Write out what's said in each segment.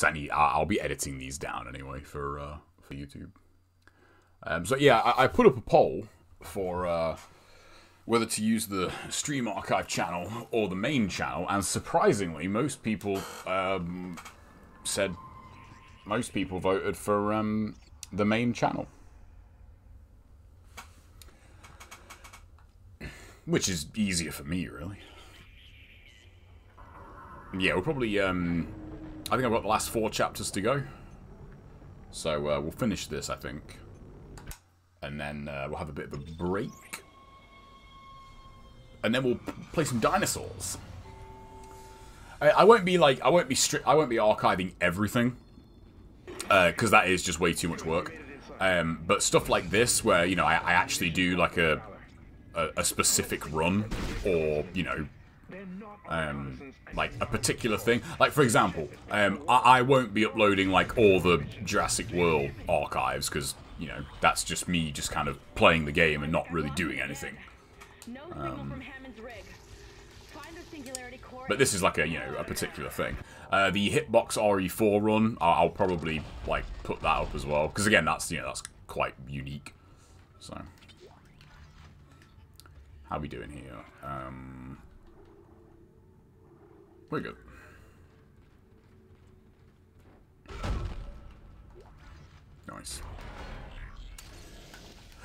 because I need I'll be editing these down anyway for uh, for YouTube. Um, so yeah, I, I, put up a poll for uh, whether to use the Stream Archive channel or the main channel, and surprisingly, most people um, said most people voted for um, the main channel. Which is easier for me, really. Yeah, we'll probably... Um, I think I've got the last four chapters to go. So uh, we'll finish this, I think. And then uh, we'll have a bit of a break. And then we'll play some dinosaurs. I, I won't be like I won't be strict. I won't be archiving everything because uh, that is just way too much work. Um, but stuff like this, where you know I, I actually do like a, a, a specific run, or you know, um, like a particular thing. Like for example, um, I, I won't be uploading like all the Jurassic World archives because you know that's just me just kind of playing the game and not really doing anything. Um, but this is like a, you know, a particular thing. Uh, the Hitbox RE4 run, I'll, I'll, probably, like, put that up as well. Because, again, that's, you know, that's quite unique. So. How we doing here? Um, we're good. Nice.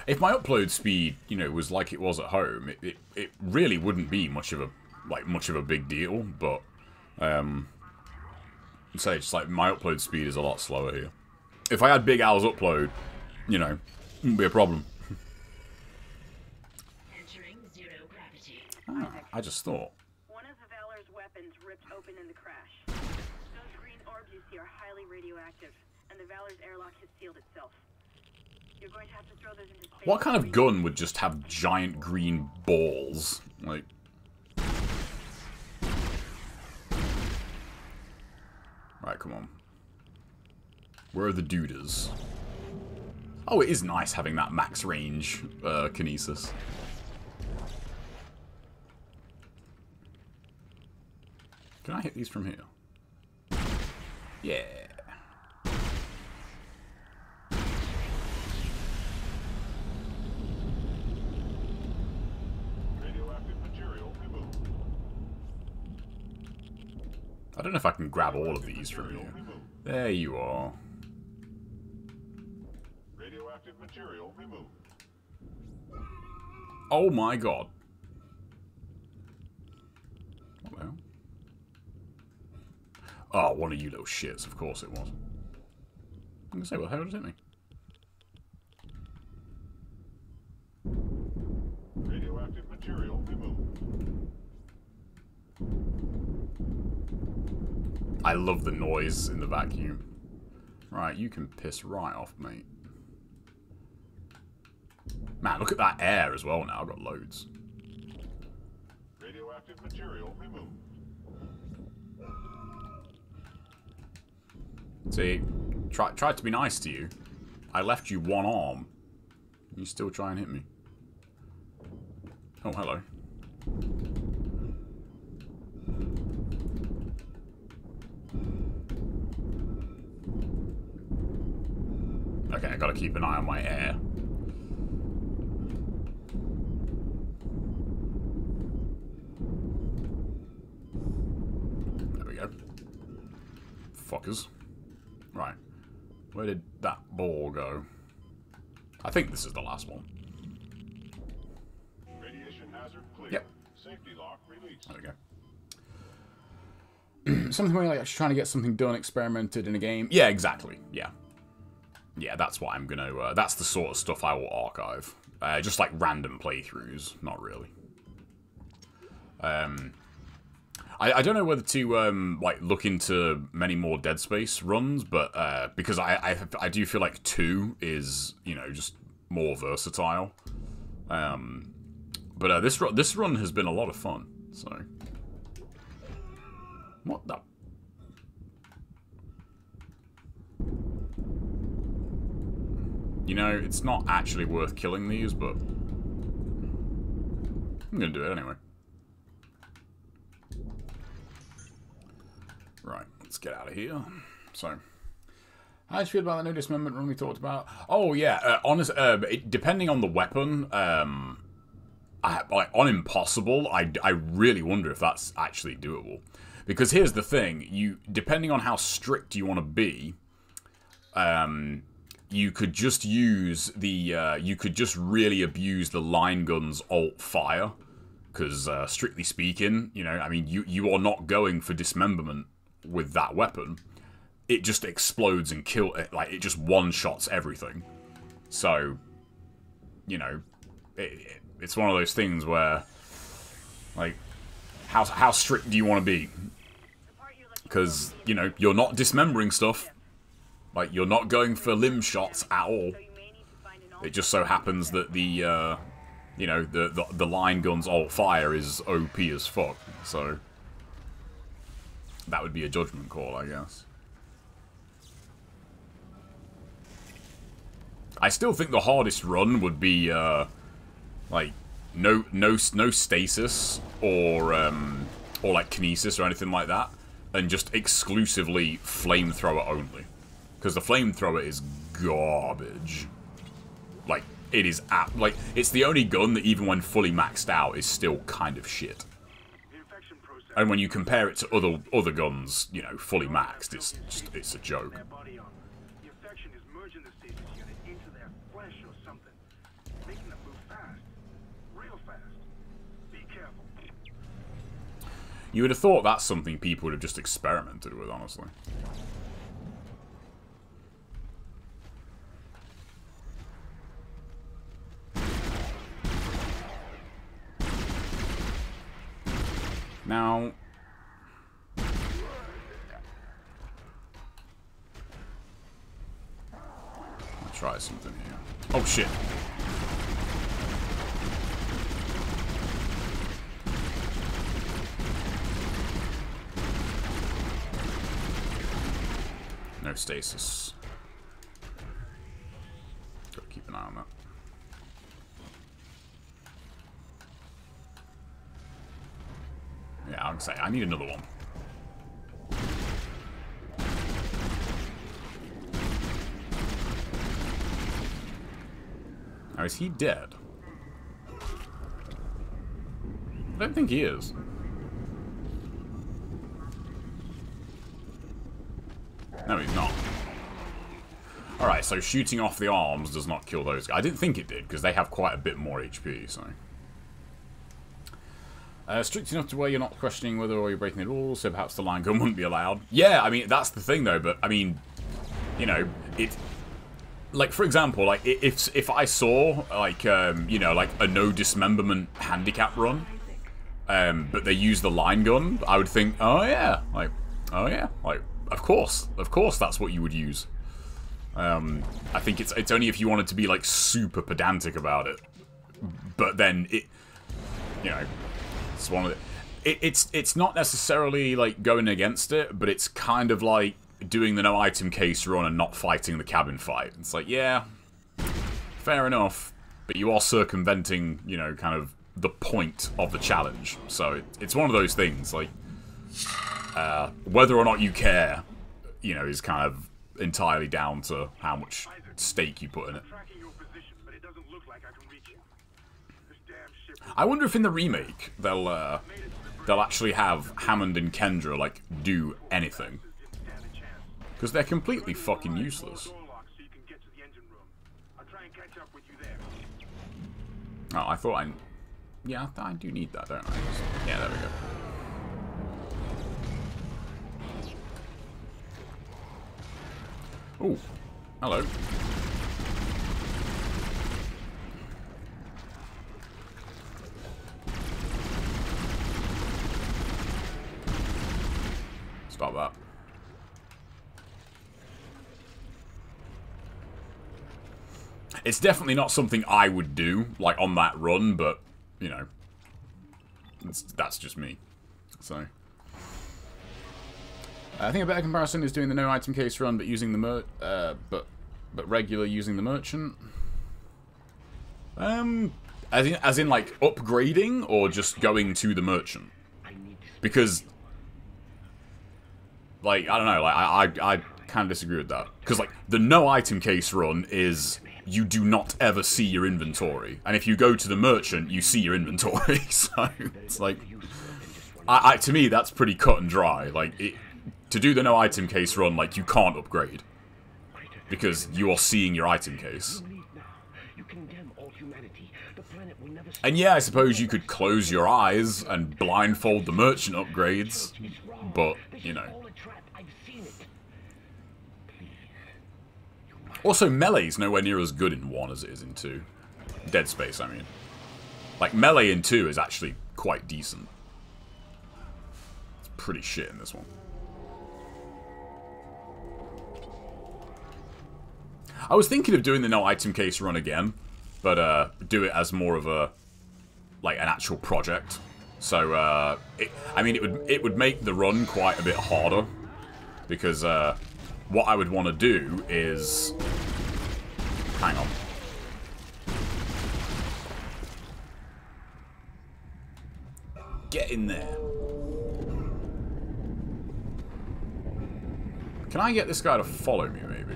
If my upload speed, you know, was like it was at home, it, it, it really wouldn't be much of a like much of a big deal, but um, say just like my upload speed is a lot slower here. If I had Big Al's upload, you know, wouldn't be a problem. ah, I just thought. One of the Valor's weapons ripped open in the crash. Those green orbs you see are highly radioactive, and the Valor's airlock has sealed itself. You're going to have to throw those into space. What kind of gun would just have giant green balls? Like, Right, come on. Where are the dudas? Oh, it is nice having that max range uh, kinesis. Can I hit these from here? Yeah. I don't know if I can grab all of these from you. There you are. Radioactive material removed. Oh my god. What the hell? Oh, one of you little shits. Of course it was. I'm gonna say, what the hell does it mean? Radioactive material removed. I love the noise in the vacuum. Right, you can piss right off, mate. Man, look at that air as well now. I've got loads. Radioactive material removed. See, try, tried to be nice to you. I left you one arm. You still try and hit me. Oh, hello. Okay, I gotta keep an eye on my air. There we go. Fuckers. Right. Where did that ball go? I think this is the last one. Radiation hazard clear. Yep. Safety lock released. There we go. something where like trying to get something done, experimented in a game. Yeah, exactly. Yeah yeah, that's what I'm gonna. Uh, that's the sort of stuff I will archive. Uh, just like random playthroughs, not really. Um, I, I don't know whether to um, like look into many more Dead Space runs, but uh, because I, I I do feel like two is you know just more versatile. Um, but uh, this this run has been a lot of fun. So, what the You know, it's not actually worth killing these, but... I'm gonna do it anyway. Right, let's get out of here. So, how do you feel about the dismemberment run we talked about? Oh yeah, uh, honest. Uh, it, depending on the weapon, um, I, on impossible, I, I really wonder if that's actually doable. Because here's the thing: you depending on how strict you want to be, um, you could just use the uh, you could just really abuse the line gun's alt fire. Because uh, strictly speaking, you know, I mean, you you are not going for dismemberment with that weapon. It just explodes and kill it. Like it just one shots everything. So, you know, it, it, it's one of those things where, like, how how strict do you want to be? Because you know you're not dismembering stuff. Like you're not going for limb shots at all. It just so happens that the, uh, you know, the, the the line gun's alt fire is OP as fuck. So that would be a judgment call, I guess. I still think the hardest run would be, uh, like, no, no, no stasis or, um, or like kinesis or anything like that, and just exclusively flamethrower only, because the flamethrower is garbage. Like, it is app like it's the only gun that even when fully maxed out is still kind of shit. And when you compare it to other other guns, you know, fully maxed, it's just, it's a joke. You would have thought that's something people would have just experimented with, honestly. Now... I'll try something here. Oh, shit. No stasis. Gotta keep an eye on that. I'm say I need another one. Now, is he dead? I don't think he is. No, he's not. Alright, so shooting off the arms does not kill those guys. I didn't think it did, because they have quite a bit more HP, so... Uh, strict enough to where you're not questioning whether or you're breaking the rules, so perhaps the line gun wouldn't be allowed. Yeah, I mean, that's the thing, though, but, I mean, you know, it... Like, for example, like, if if I saw, like, um, you know, like, a no dismemberment handicap run, um, but they use the line gun, I would think, oh, yeah, like, oh, yeah, like, of course, of course that's what you would use. Um, I think it's it's only if you wanted to be like super pedantic about it. But then it, you know, it's one of the, it, it's it's not necessarily like going against it, but it's kind of like doing the no item case run and not fighting the cabin fight. It's like yeah, fair enough, but you are circumventing, you know, kind of the point of the challenge. So it, it's one of those things like. Uh, whether or not you care, you know, is kind of entirely down to how much stake you put in it. I wonder if in the remake they'll uh, they'll actually have Hammond and Kendra like do anything because they're completely fucking useless. Oh, I thought I. Yeah, I do need that, don't I? Yeah, there we go. Oh, hello. Stop that. It's definitely not something I would do, like, on that run, but, you know, that's just me. So... I think a better comparison is doing the no item case run, but using the mer uh, but but regular using the merchant. Um, as in as in like upgrading or just going to the merchant, because like I don't know, like I I, I kind of disagree with that because like the no item case run is you do not ever see your inventory, and if you go to the merchant, you see your inventory. so it's like, I, I to me that's pretty cut and dry. Like it, to do the no item case run, like you can't upgrade because you are seeing your item case. And yeah, I suppose you could close your eyes and blindfold the merchant upgrades, but, you know. Also, melee's nowhere near as good in 1 as it is in 2. Dead Space, I mean. Like, melee in 2 is actually quite decent. It's pretty shit in this one. I was thinking of doing the no item case run again, but uh, do it as more of a like an actual project. So uh, it, I mean, it would it would make the run quite a bit harder because uh, what I would want to do is hang on. Get in there. Can I get this guy to follow me, maybe?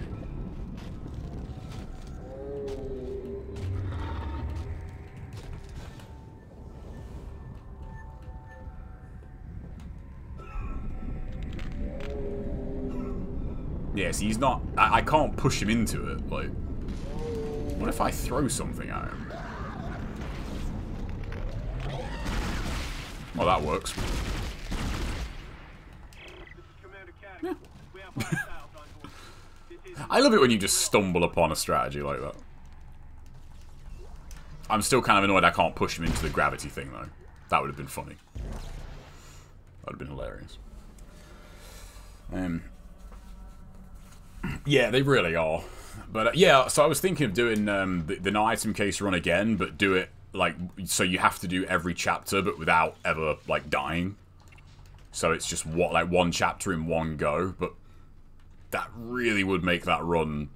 Yeah, see, he's not... I, I can't push him into it, like... What if I throw something at him? Well, that works. Yeah. I love it when you just stumble upon a strategy like that. I'm still kind of annoyed I can't push him into the gravity thing, though. That would have been funny. That would have been hilarious. Um, yeah, they really are. But uh, yeah, so I was thinking of doing um, the, the item case run again, but do it like so you have to do every chapter, but without ever like dying. So it's just what like one chapter in one go, but that really would make that run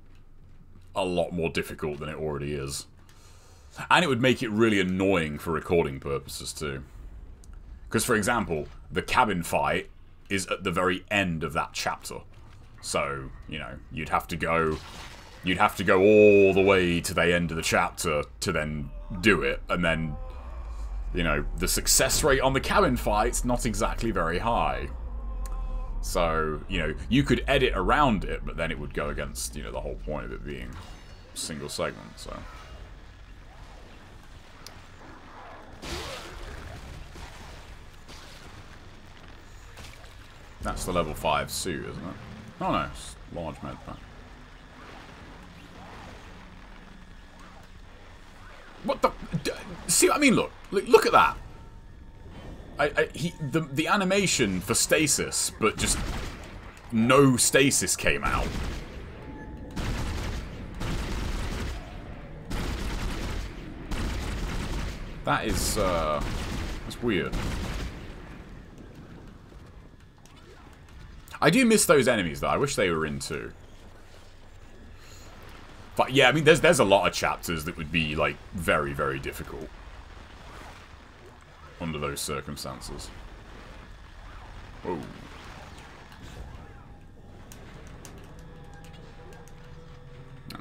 a lot more difficult than it already is. And it would make it really annoying for recording purposes too. Because, for example, the cabin fight is at the very end of that chapter. So, you know, you'd have to go you'd have to go all the way to the end of the chapter to then do it and then you know, the success rate on the cabin fight's not exactly very high. So, you know, you could edit around it, but then it would go against, you know, the whole point of it being single segment, so. That's the level 5 suit, isn't it? Oh no, large med pack. What the? See what I mean? Look, look, look at that. I, I, he, the the animation for stasis, but just no stasis came out. That is, uh, that's weird. I do miss those enemies, though. I wish they were in, too. But, yeah, I mean, there's, there's a lot of chapters that would be, like, very, very difficult. Under those circumstances. Oh.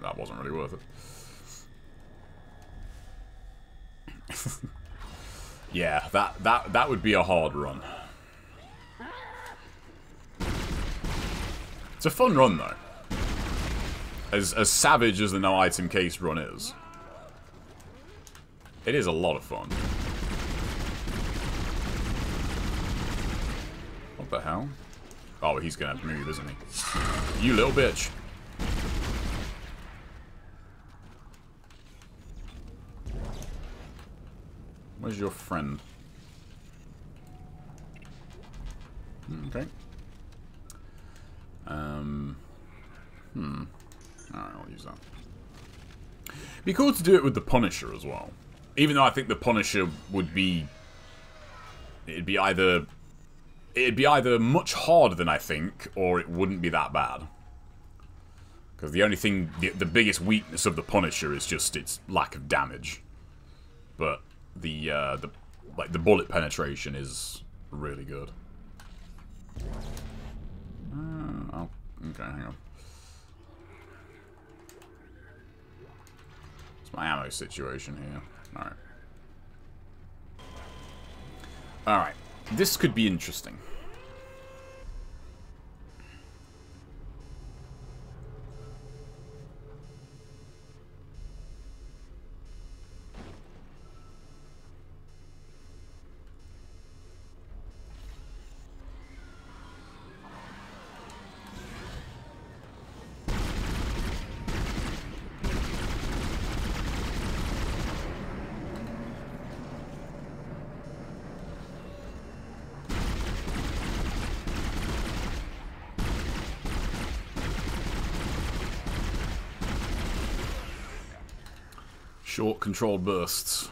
That wasn't really worth it. yeah, that, that, that would be a hard run. It's a fun run, though. As, as savage as the no item case run is. It is a lot of fun. What the hell? Oh, he's gonna have to move, isn't he? You little bitch. Where's your friend? Hmm, okay. Um, hmm. Alright, I'll use that. Be cool to do it with the Punisher as well. Even though I think the Punisher would be... It'd be either... It'd be either much harder than I think, or it wouldn't be that bad. Because the only thing... The, the biggest weakness of the Punisher is just its lack of damage. But the, uh, the, like, the bullet penetration is really good. Uh, Okay, hang on. It's my ammo situation here. Alright. Alright. This could be interesting. Short controlled bursts.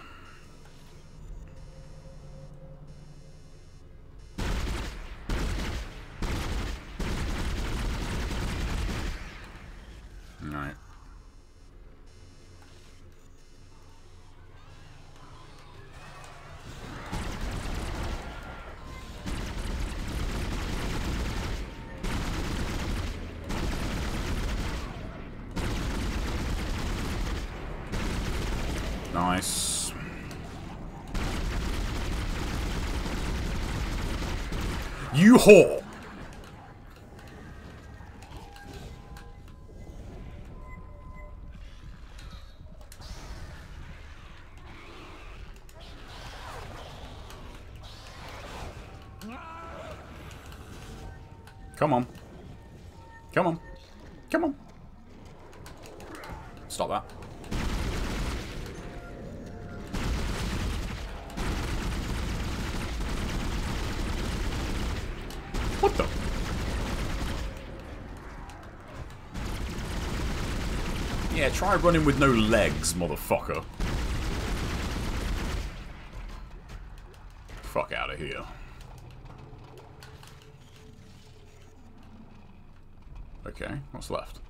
You try running with no legs, motherfucker. Fuck out of here. Okay, what's left?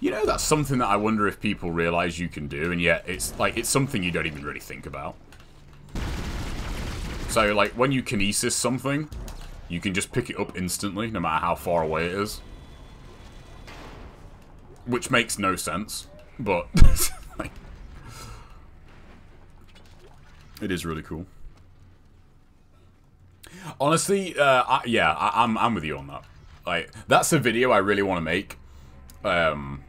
You know, that's something that I wonder if people realize you can do, and yet it's like it's something you don't even really think about. So, like, when you kinesis something, you can just pick it up instantly, no matter how far away it is. Which makes no sense, but like, it is really cool. Honestly, uh, I, yeah, I, I'm I'm with you on that. Like, that's a video I really want to make um,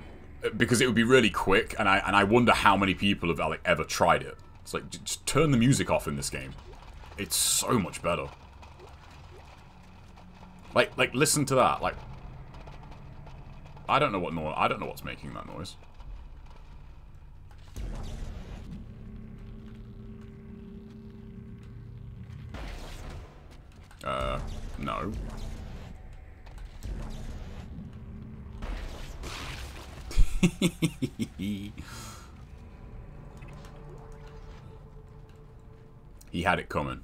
because it would be really quick, and I and I wonder how many people have like ever tried it. It's like just turn the music off in this game. It's so much better. Like like listen to that. Like I don't know what noise. I don't know what's making that noise. Uh, no. he had it coming.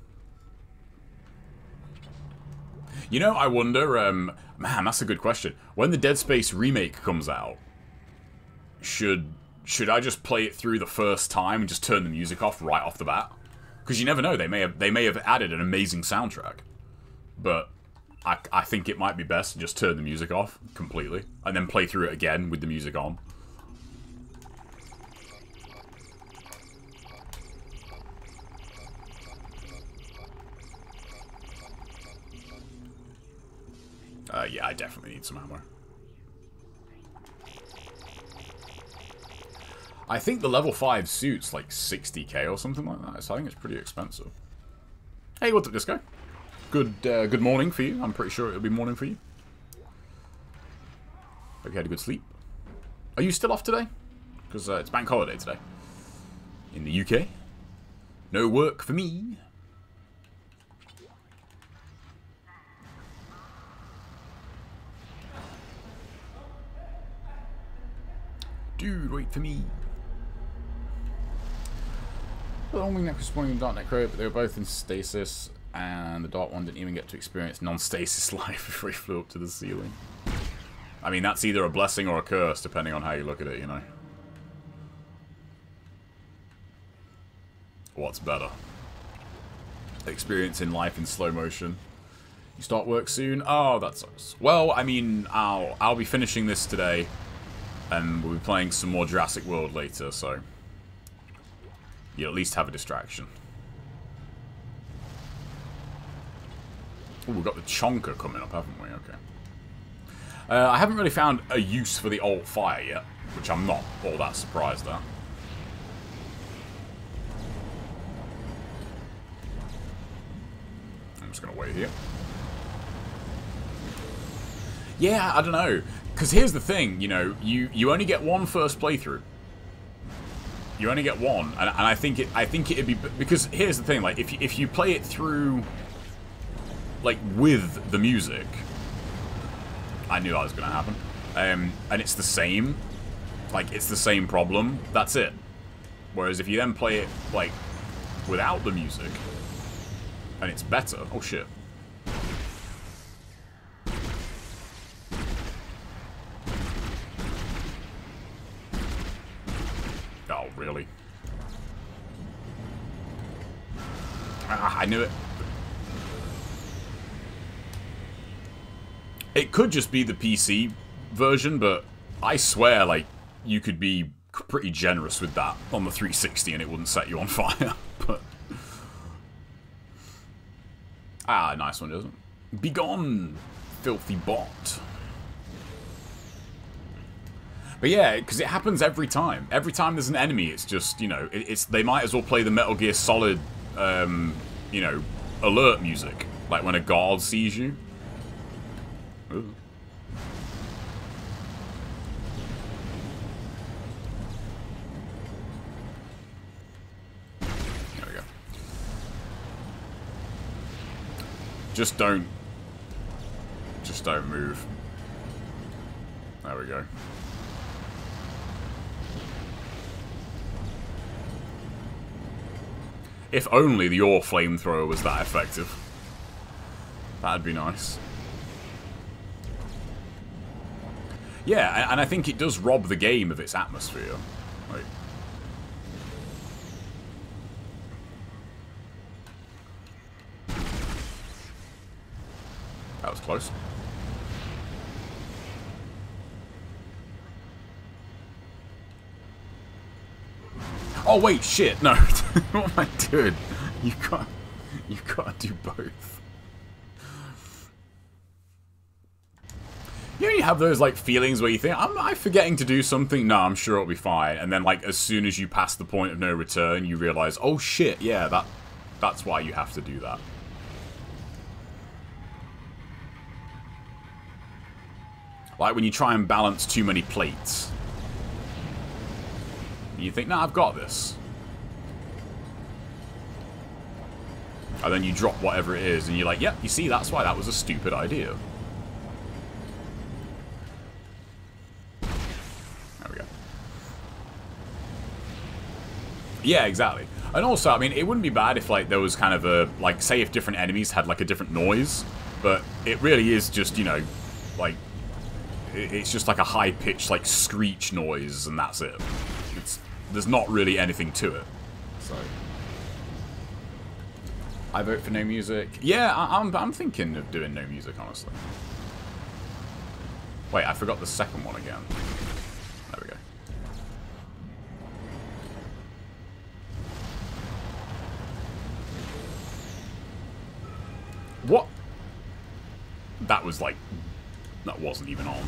You know, I wonder, um, man, that's a good question. When the Dead Space remake comes out, should should I just play it through the first time and just turn the music off right off the bat? Because you never know, they may have they may have added an amazing soundtrack, but I, I think it might be best to just turn the music off completely and then play through it again with the music on. Uh, yeah, I definitely need some ammo. I think the level 5 suit's like 60k or something like that, so I think it's pretty expensive. Hey, what's up, Disco? Good uh, good morning for you. I'm pretty sure it'll be morning for you. Hope you had a good sleep. Are you still off today? Because uh, it's bank holiday today. In the UK. No work for me. Dude, wait for me. The only neck spawning in Dark Necro, but they were both in stasis, and the Dark one didn't even get to experience non-stasis life before he flew up to the ceiling. I mean, that's either a blessing or a curse, depending on how you look at it, you know. What's better? Experiencing life in slow motion. You start work soon? Oh, that sucks. Well, I mean, I'll, I'll be finishing this today. And we'll be playing some more Jurassic World later, so... You at least have a distraction. Oh, we've got the Chonker coming up, haven't we? Okay. Uh, I haven't really found a use for the alt fire yet, which I'm not all that surprised at. I'm just going to wait here. Yeah, I don't know. Because here's the thing, you know, you, you only get one first playthrough. You only get one, and, and I think it. I think it'd be because here's the thing, like if you, if you play it through, like with the music, I knew that was going to happen, um, and it's the same, like it's the same problem. That's it. Whereas if you then play it like without the music, and it's better. Oh shit. Oh, really? Ah, I knew it. It could just be the PC version, but I swear, like, you could be pretty generous with that on the 360 and it wouldn't set you on fire. but Ah, nice one, doesn't it? Be gone, filthy bot. But yeah, because it happens every time. Every time there's an enemy, it's just, you know, it, it's they might as well play the Metal Gear Solid, um, you know, alert music. Like when a guard sees you. Ooh. There we go. Just don't... Just don't move. There we go. If only the ore flamethrower was that effective. That'd be nice. Yeah, and I think it does rob the game of its atmosphere. That was close. Oh wait, shit, no. what am I doing? You can't you can't do both. You you have those like feelings where you think, am I forgetting to do something? No, I'm sure it'll be fine. And then like as soon as you pass the point of no return, you realise, oh shit, yeah, that that's why you have to do that. Like when you try and balance too many plates. You think, no, I've got this. And then you drop whatever it is, and you're like, yep, you see, that's why that was a stupid idea. There we go. Yeah, exactly. And also, I mean, it wouldn't be bad if, like, there was kind of a, like, say if different enemies had, like, a different noise. But it really is just, you know, like, it's just like a high-pitched, like, screech noise, and that's it. There's not really anything to it. So I vote for no music. Yeah, I, am I'm, I'm thinking of doing no music, honestly. Wait, I forgot the second one again. There we go. What? That was like... That wasn't even on.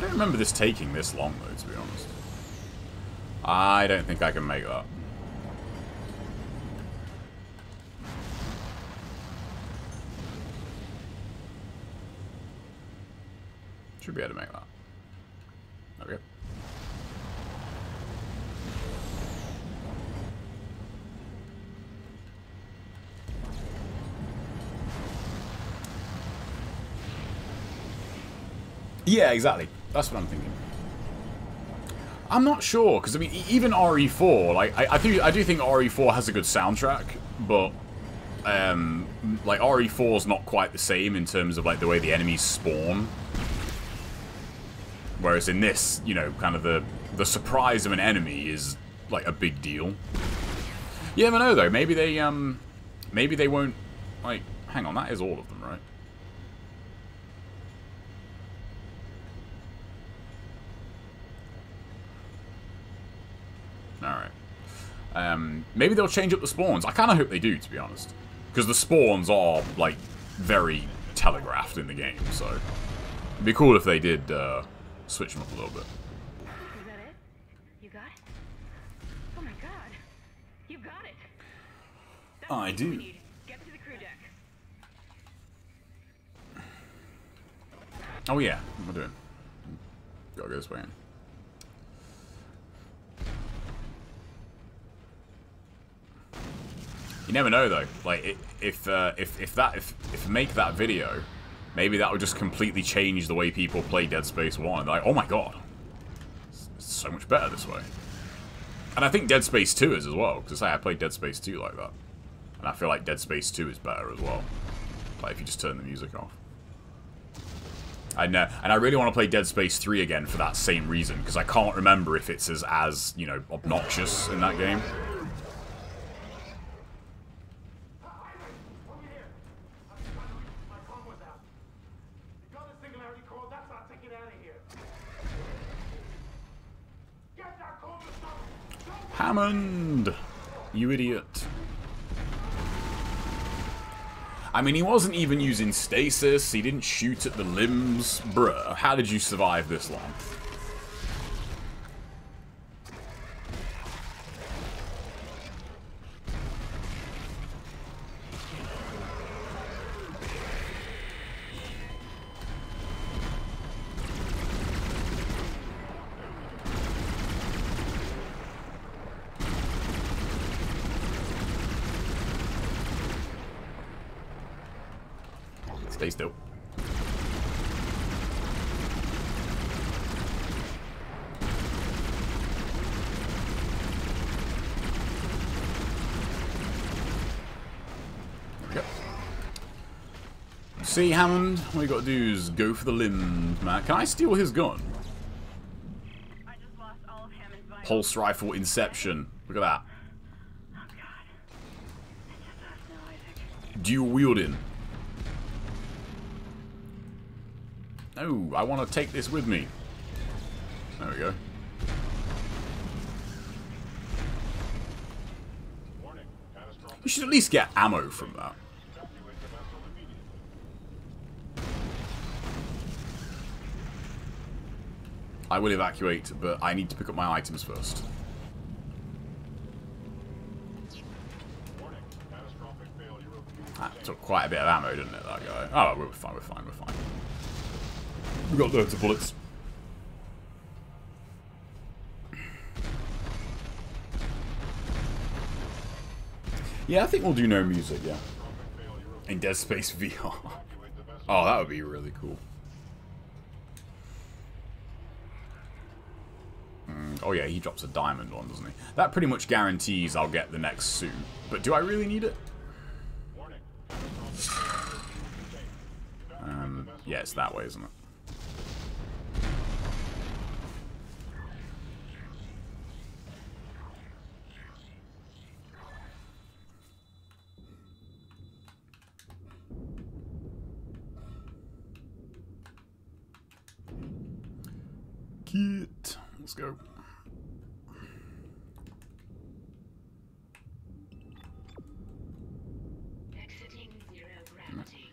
I don't remember this taking this long, though, to be honest. I don't think I can make that. Should be able to make that. There we go. Yeah, exactly. That's what I'm thinking. I'm not sure because I mean, even RE4, like I, I do, I do think RE4 has a good soundtrack, but um, like RE4 is not quite the same in terms of like the way the enemies spawn. Whereas in this, you know, kind of the the surprise of an enemy is like a big deal. You never know though. Maybe they um, maybe they won't. Like, hang on, that is all of them, right? Alright. Um, maybe they'll change up the spawns. I kind of hope they do, to be honest. Because the spawns are, like, very telegraphed in the game, so... It'd be cool if they did uh, switch them up a little bit. Is that it? You got it? Oh my god. You got it. That's I do. we need. Get to the crew deck. Oh yeah, what am I doing? Gotta go this way in. You never know though. Like if uh, if if that if if make that video, maybe that would just completely change the way people play Dead Space One. Like, oh my god, it's, so much better this way. And I think Dead Space Two is as well. Because I played Dead Space Two like that, and I feel like Dead Space Two is better as well. Like if you just turn the music off. I know, and I really want to play Dead Space 3 again for that same reason, because I can't remember if it's as, as, you know, obnoxious in that game. Hammond! You idiot. I mean, he wasn't even using stasis, he didn't shoot at the limbs. Bruh, how did you survive this long? See, Hammond, what you gotta do is go for the limbs, man. Can I steal his gun? All Pulse rifle Inception. Look at that. Dual wielding. Oh, I want to take this with me. There we go. You should at least get ammo from that. I will evacuate, but I need to pick up my items first. Ah, that took quite a bit of ammo, didn't it, that guy? Oh, we're fine, we're fine, we're fine. We've got loads of bullets. Yeah, I think we'll do no music, yeah. In Dead Space VR. oh, that would be really cool. Mm, oh yeah, he drops a diamond one, doesn't he? That pretty much guarantees I'll get the next suit. But do I really need it? Um, yeah, it's that way, isn't it? Kit. Let's go. Exiting zero gravity.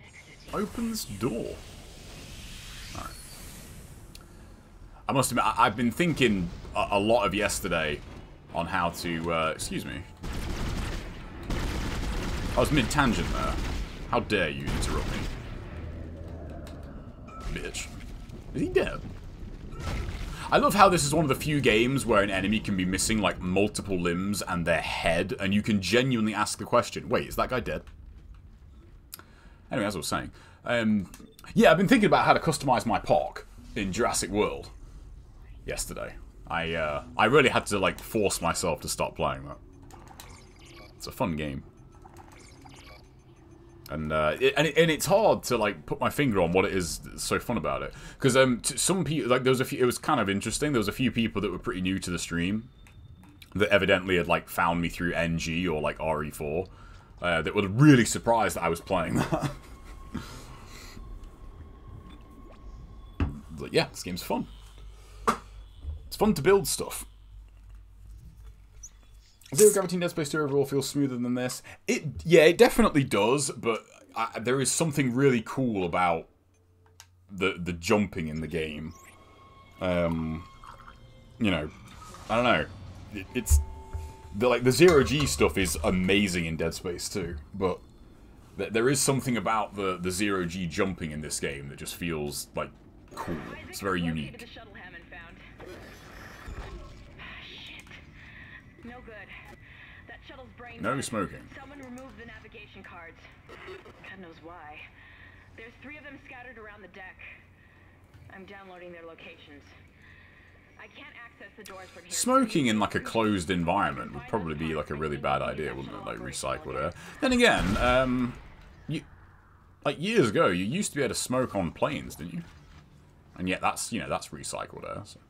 Exiting. Open this door. Alright. I must admit, I- I've been thinking a, a lot of yesterday on how to, uh, excuse me. I was mid-tangent there. How dare you interrupt me. Bitch. Is he dead? I love how this is one of the few games where an enemy can be missing like multiple limbs and their head, and you can genuinely ask the question, wait, is that guy dead? Anyway, as I was saying, um, yeah, I've been thinking about how to customize my park in Jurassic World yesterday. I uh, I really had to like force myself to stop playing that. It's a fun game. And uh, it, and it, and it's hard to like put my finger on what it is that's so fun about it because um some people like there was a few it was kind of interesting there was a few people that were pretty new to the stream that evidently had like found me through NG or like RE4 uh, that were really surprised that I was playing that. Like, yeah, this game's fun. It's fun to build stuff. Zero Gravity in Dead Space 2 overall feels smoother than this. It, yeah, it definitely does, but I, there is something really cool about the the jumping in the game. Um, you know, I don't know. It, it's the like the zero G stuff is amazing in Dead Space 2, but th there is something about the the zero G jumping in this game that just feels like cool. It's very unique. the shuttle Hammond found. Shit. No good. That shuttle's brain. No smoking. Someone removed the navigation cards. God knows why. There's three of them scattered around the deck. I'm downloading their locations. I can't access the doors from here. Smoking in like a closed environment would probably be like a really bad idea, wouldn't it? Like recycle air. Then again, um, you like years ago, you used to be able to smoke on planes, didn't you? And yet that's you know that's recycled air. So,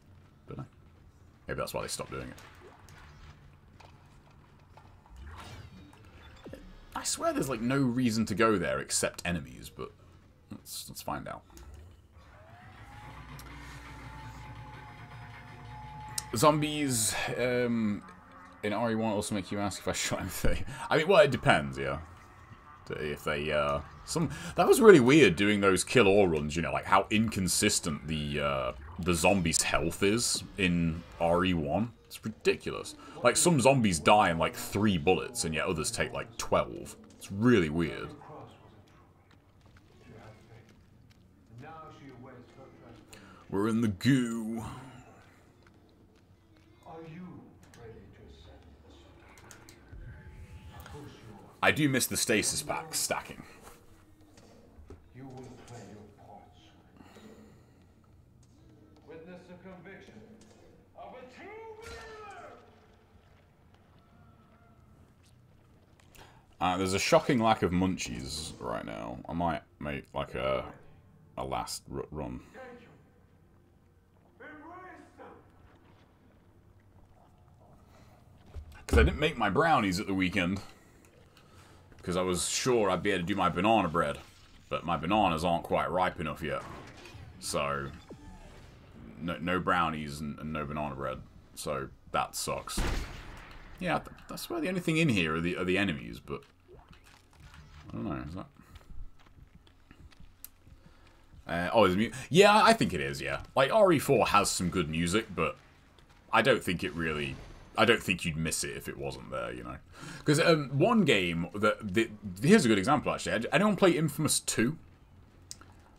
don't know. Maybe that's why they stopped doing it. I swear there's like no reason to go there except enemies, but let's let's find out. Zombies um, in RE1 also make you ask if I shot anything. I mean, well, it depends, yeah. If they, uh, some that was really weird doing those kill or runs. You know, like how inconsistent the uh, the zombies' health is in RE1. It's ridiculous. Like some zombies die in like three bullets, and yet others take like twelve. It's really weird. We're in the goo. I do miss the stasis pack stacking. You will play your part soon. Witness the conviction of a true believer! Uh, there's a shocking lack of munchies right now. I might make like a a last ru- run. Because I didn't make my brownies at the weekend. Because I was sure I'd be able to do my banana bread. But my bananas aren't quite ripe enough yet. So, no, no brownies and, and no banana bread. So, that sucks. Yeah, that's where the only thing in here are the, are the enemies, but... I don't know, is that... Uh, oh, is Yeah, I think it is, yeah. Like, RE4 has some good music, but I don't think it really. I don't think you'd miss it if it wasn't there, you know. Because um, one game that the, here's a good example actually. Anyone play Infamous Two?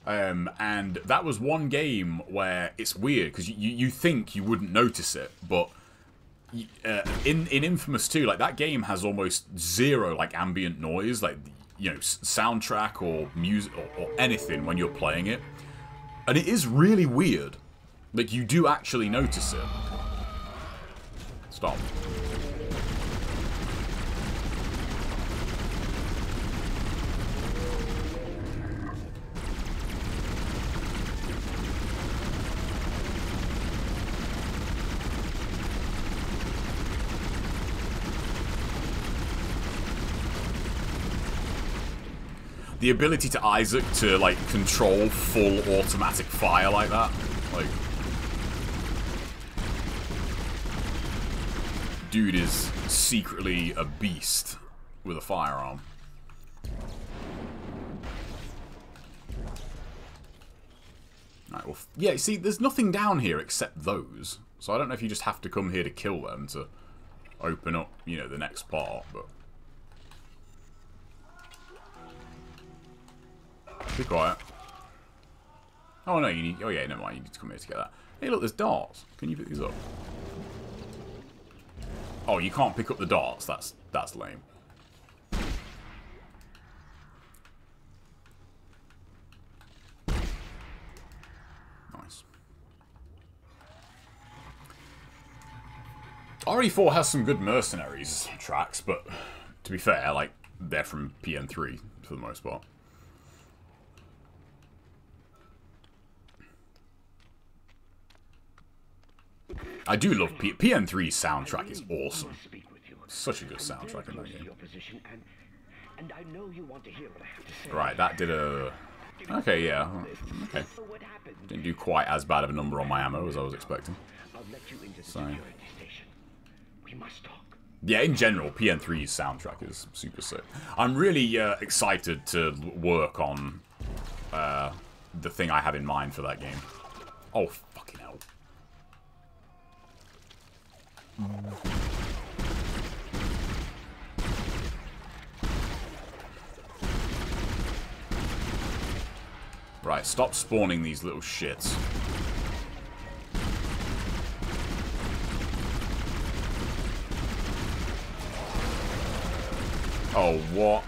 Um, and that was one game where it's weird because you, you think you wouldn't notice it, but uh, in in Infamous Two, like that game has almost zero like ambient noise, like you know soundtrack or music or, or anything when you're playing it, and it is really weird. Like you do actually notice it. Stop. The ability to Isaac to like control full automatic fire like that, like dude is secretly a beast with a firearm. Right, well, yeah, see, there's nothing down here except those. So I don't know if you just have to come here to kill them to open up, you know, the next part, but... Be quiet. Oh no, you need... Oh yeah, never mind, you need to come here to get that. Hey look, there's darts. Can you pick these up? Oh, you can't pick up the darts. That's that's lame. Nice. RE4 has some good mercenaries tracks, but to be fair, like they're from PN3 for the most part. I do love P PN3's soundtrack is awesome. Such a good soundtrack in that game. Right, that did a... Okay, yeah. Okay. Didn't do quite as bad of a number on my ammo as I was expecting. So-. Yeah, in general, PN3's soundtrack is super sick. I'm really uh, excited to work on uh, the thing I have in mind for that game. Oh, fucking hell. Right, stop spawning these little shits. Oh, what?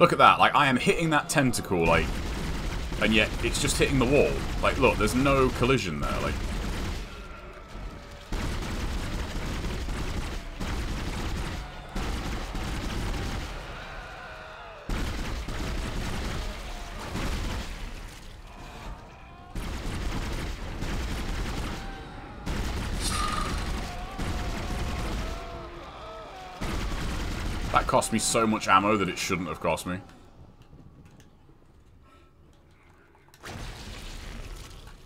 Look at that, like, I am hitting that tentacle, like, and yet it's just hitting the wall. Like, look, there's no collision there, like... That cost me so much ammo that it shouldn't have cost me.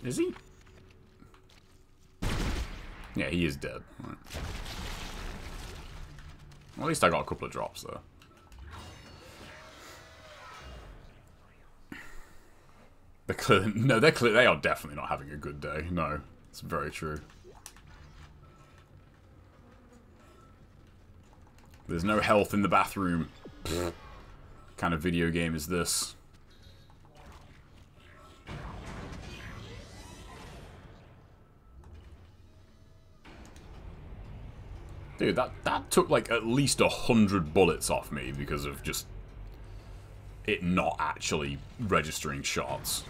Is he? Yeah, he is dead. Right. Well, at least I got a couple of drops though. They're clear. No, they're clear. They are definitely not having a good day. No, it's very true. There's no health in the bathroom. kind of video game is this? Dude, that, that took like at least a hundred bullets off me because of just it not actually registering shots.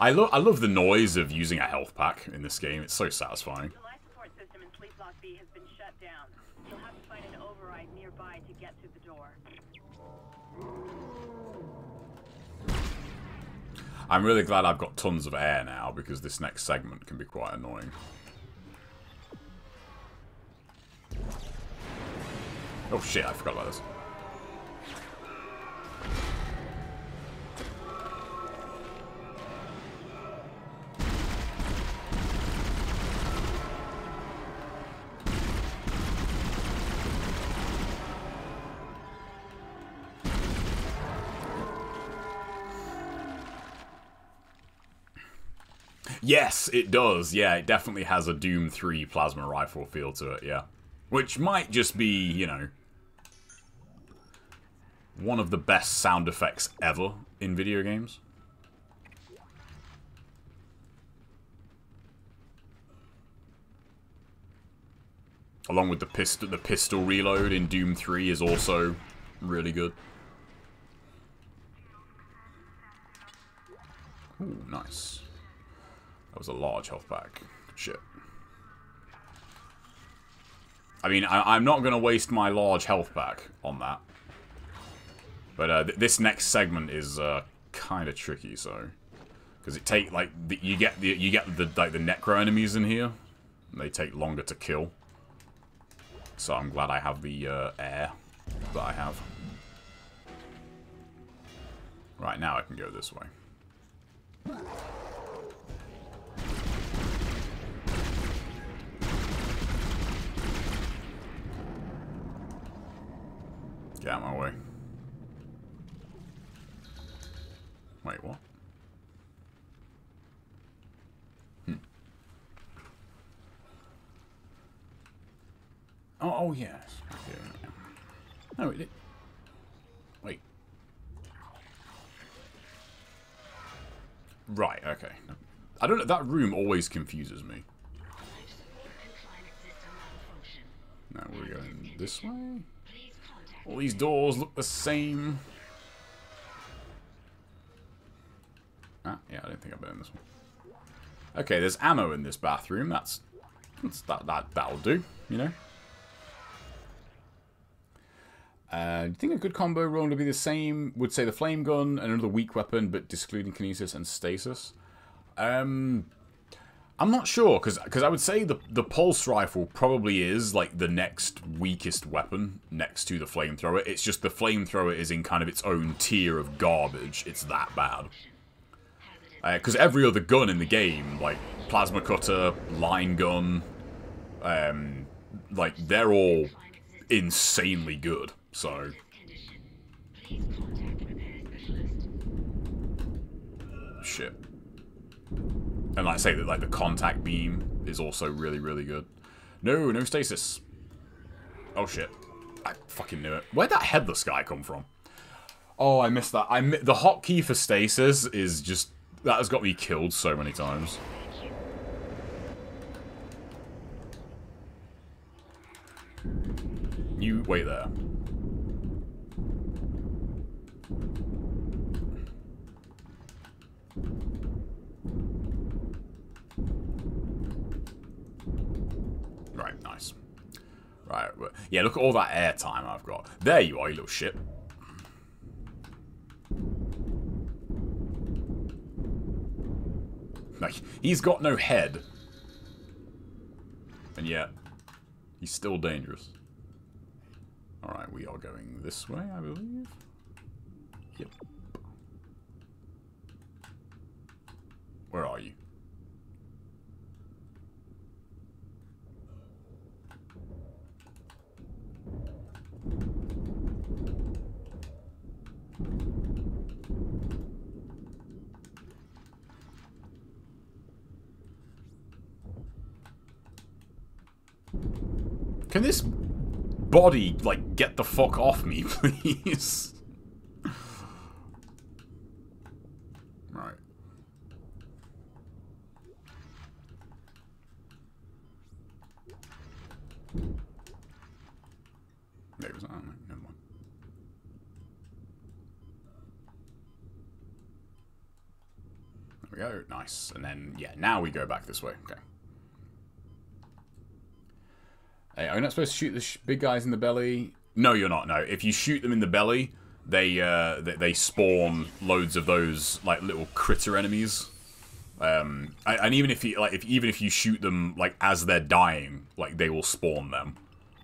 I, lo I love the noise of using a health pack in this game. It's so satisfying. The life support system in Sleep B has been shut down. You'll have to find an override nearby to get through the door. I'm really glad I've got tons of air now because this next segment can be quite annoying. Oh shit, I forgot about this. Yes, it does. Yeah, it definitely has a Doom 3 plasma rifle feel to it, yeah. Which might just be, you know, one of the best sound effects ever in video games. Along with the pistol, the pistol reload in Doom 3 is also really good. Ooh, nice. Was a large health pack. Shit. I mean, I, am not going to waste my large health pack on that. But uh, th this next segment is uh, kind of tricky, so because it take like the, you get the you get the like the necro enemies in here, and they take longer to kill. So I'm glad I have the uh, air that I have. Right now I can go this way. Get out of my way. Wait, what? Hmm. Oh, oh yes. Okay. No, it did. Wait. Right, okay. I don't know. That room always confuses me. Life support and climate system malfunction. Now we're going this way. All these doors look the same. Ah, yeah, I don't think I've been in this one. Okay, there's ammo in this bathroom. That's, that's that that that'll do. You know. Uh, do you think a good combo roll would be the same? Would say the flame gun and another weak weapon, but discluding kinesis and stasis. Um, I'm not sure because because I would say the the pulse rifle probably is like the next weakest weapon next to the flamethrower. It's just the flamethrower is in kind of its own tier of garbage. It's that bad. Because every other gun in the game, like plasma cutter, line gun, um, like they're all insanely good. So shit. And like I say that like the contact beam is also really really good. No, no stasis. Oh shit. I fucking knew it. Where'd that headless guy come from? Oh, I missed that. I mi the hotkey for stasis is just that has got me killed so many times. You wait there. Right, nice. Right, yeah, look at all that air time I've got. There you are, you little shit. Like, he's got no head. And yet, he's still dangerous. Alright, we are going this way, I believe. Yep. Where are you? Can this body, like, get the fuck off me, please? right. Maybe it's not. oh, Never mind. There we go. Nice. And then, yeah, now we go back this way. Okay. Hey, are you not supposed to shoot the sh big guys in the belly? No, you're not. No, if you shoot them in the belly, they uh, they, they spawn loads of those like little critter enemies. Um, and and even if you like, if even if you shoot them like as they're dying, like they will spawn them,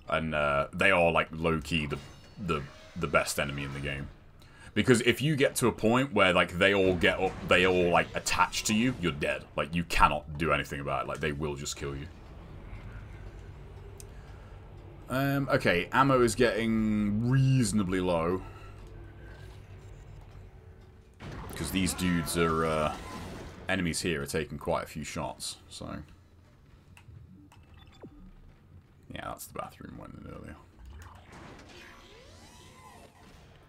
and uh, they are like low key the the the best enemy in the game. Because if you get to a point where like they all get up, they all like attach to you, you're dead. Like you cannot do anything about it. Like they will just kill you. Um, okay, ammo is getting reasonably low. Because these dudes are, uh, enemies here are taking quite a few shots, so... Yeah, that's the bathroom in earlier.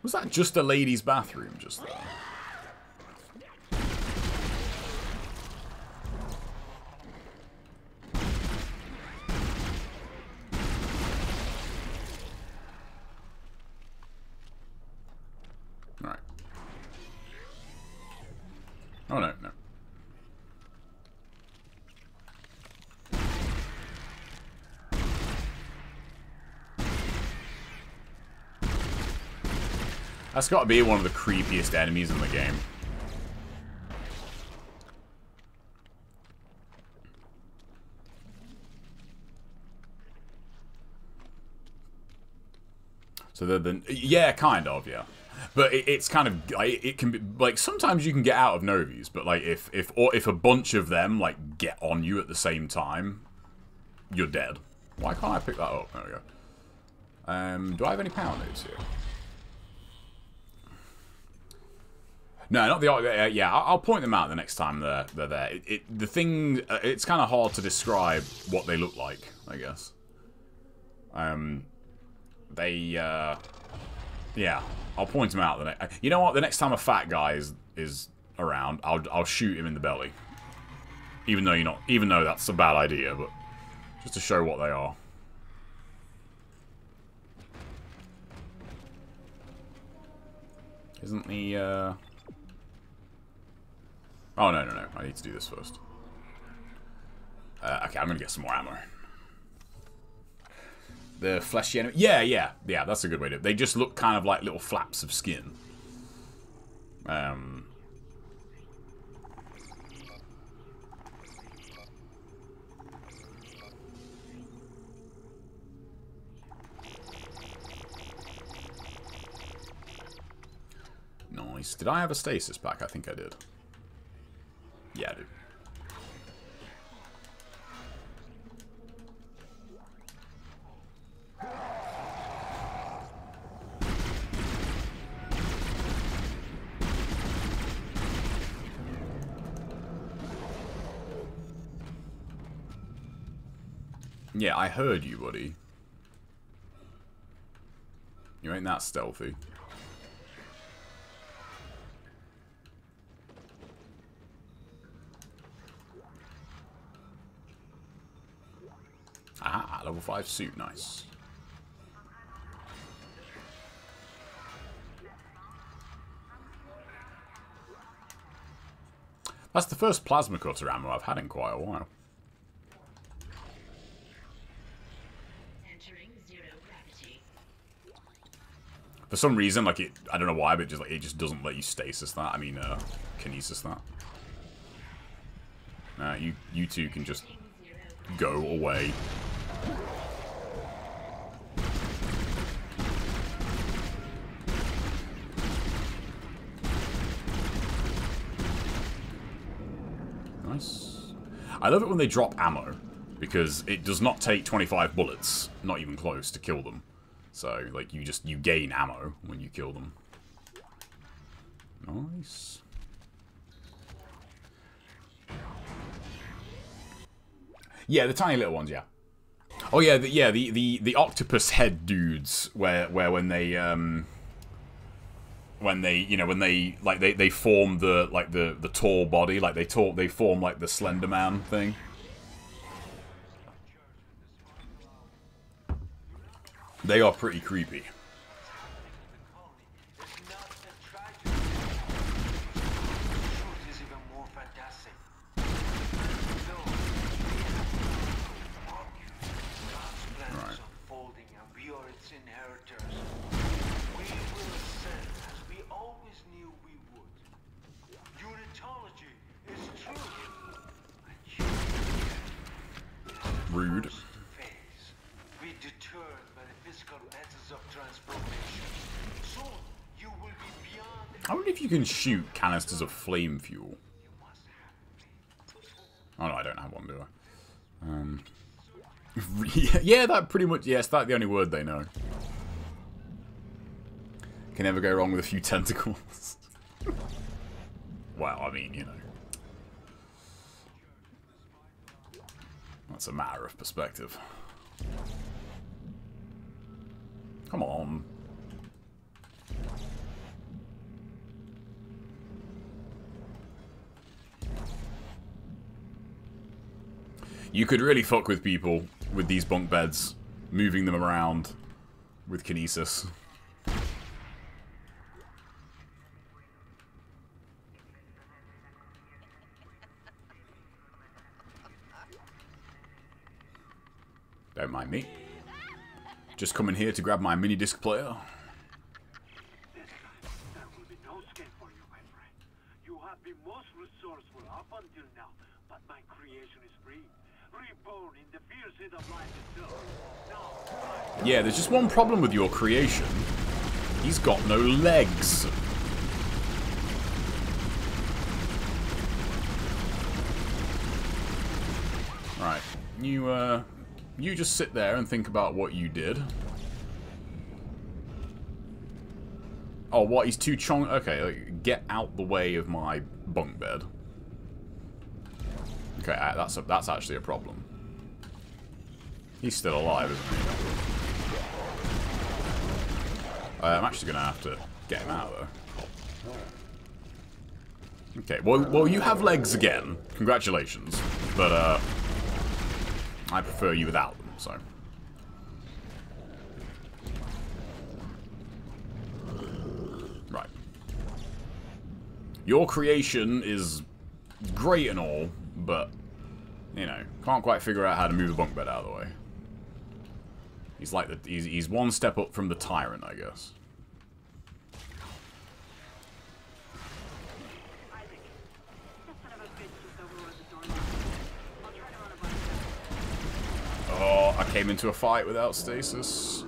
Was that just a lady's bathroom just there? Alright. Oh no, no. That's got to be one of the creepiest enemies in the game. So the the yeah, kind of yeah, but it, it's kind of it can be like sometimes you can get out of novies, but like if if or if a bunch of them like get on you at the same time, you're dead. Why can't I pick that up? There we go. Um, do I have any power nodes here? No, not the uh, yeah. I'll, point them out the next time they're they're there. It, it the thing uh, it's kind of hard to describe what they look like. I guess. Um, they uh, yeah. I'll point them out the next. You know what? The next time a fat guy is is around, I'll I'll shoot him in the belly. Even though you're not, even though that's a bad idea, but just to show what they are. Isn't the, uh... Oh, no, no, no. I need to do this first. Uh, okay, I'm gonna get some more ammo. The fleshy enemy. Yeah, yeah, yeah. That's a good way to. They just look kind of like little flaps of skin. Um. Nice. Did I have a stasis pack? I think I did. Yeah, I. Yeah, I heard you, buddy. You ain't that stealthy. Level 5 suit, nice. That's the first plasma cutter ammo I've had in quite a while. Entering zero gravity. For some reason, like it, I don't know why, but just like it just doesn't let you stasis that. I mean, uh, kinesis that. Nah, you you two can just go away. Nice. I love it when they drop ammo because it does not take 25 bullets, not even close, to kill them. So, like, you just, you gain ammo when you kill them. Nice. Yeah, the tiny little ones, yeah. Oh yeah, the, yeah, the, the, the octopus head dudes, where where when they um when they you know when they like they, they form the like the the tall body, like they talk they form like the Slender Man thing. They are pretty creepy. is even more fantastic. Right. unfolding and we are its inheritors. We will ascend as we always knew we would. Unitology is true. And you Rude. first phase. We deterred by the physical methods of transformation. Soon you will be beyond I wonder if you can shoot canisters of flame fuel. Oh no, I don't have one, do I? Um, yeah, that pretty much. Yes, that's the only word they know. Can never go wrong with a few tentacles. well, I mean, you know, that's a matter of perspective. Come on. You could really fuck with people with these bunk beds, moving them around with kinesis. Don't mind me. Just coming here to grab my mini disc player. There will be no escape for you, my friend. You have been most resourceful up until now, but my creation is free. Reborn in the fierce heat of life itself. Now, Yeah, there's just one problem with your creation. He's got no legs. Right. You, uh... You just sit there and think about what you did. Oh, what? He's too chong... Okay, like, get out the way of my bunk bed. Okay, uh, that's, a, that's actually a problem. He's still alive, isn't he? Uh, I'm actually going to have to get him out, though. Okay, well, well, you have legs again. Congratulations. but uh, I prefer you without them. So. Right. Your creation is great and all, but you know, can't quite figure out how to move the bunk bed out of the way. He's like the he's he's one step up from the tyrant, I guess. Isaac, that son of a bitch just overrode the door lock. I'll try to run a button. Oh, I came into a fight without stasis.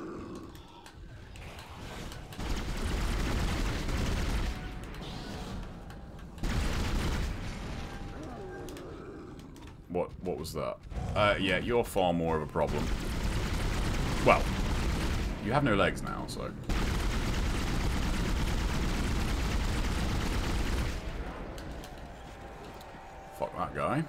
What what was that? Uh, yeah, you're far more of a problem. Well, you have no legs now, so. Fuck that guy.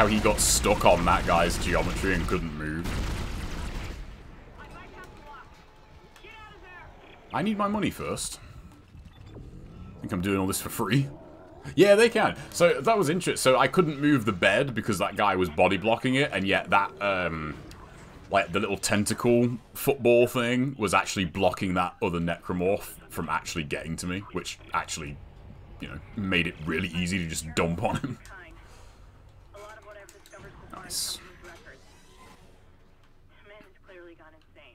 How he got stuck on that guy's geometry and couldn't move. I need my money first. I think I'm doing all this for free. Yeah, they can. So that was interesting. So I couldn't move the bed because that guy was body blocking it, and yet that, um, like the little tentacle football thing was actually blocking that other necromorph from actually getting to me, which actually, you know, made it really easy to just dump on him. Kind. A lot of what I've discovered so far Nice. has come from his records. The man has clearly gone insane.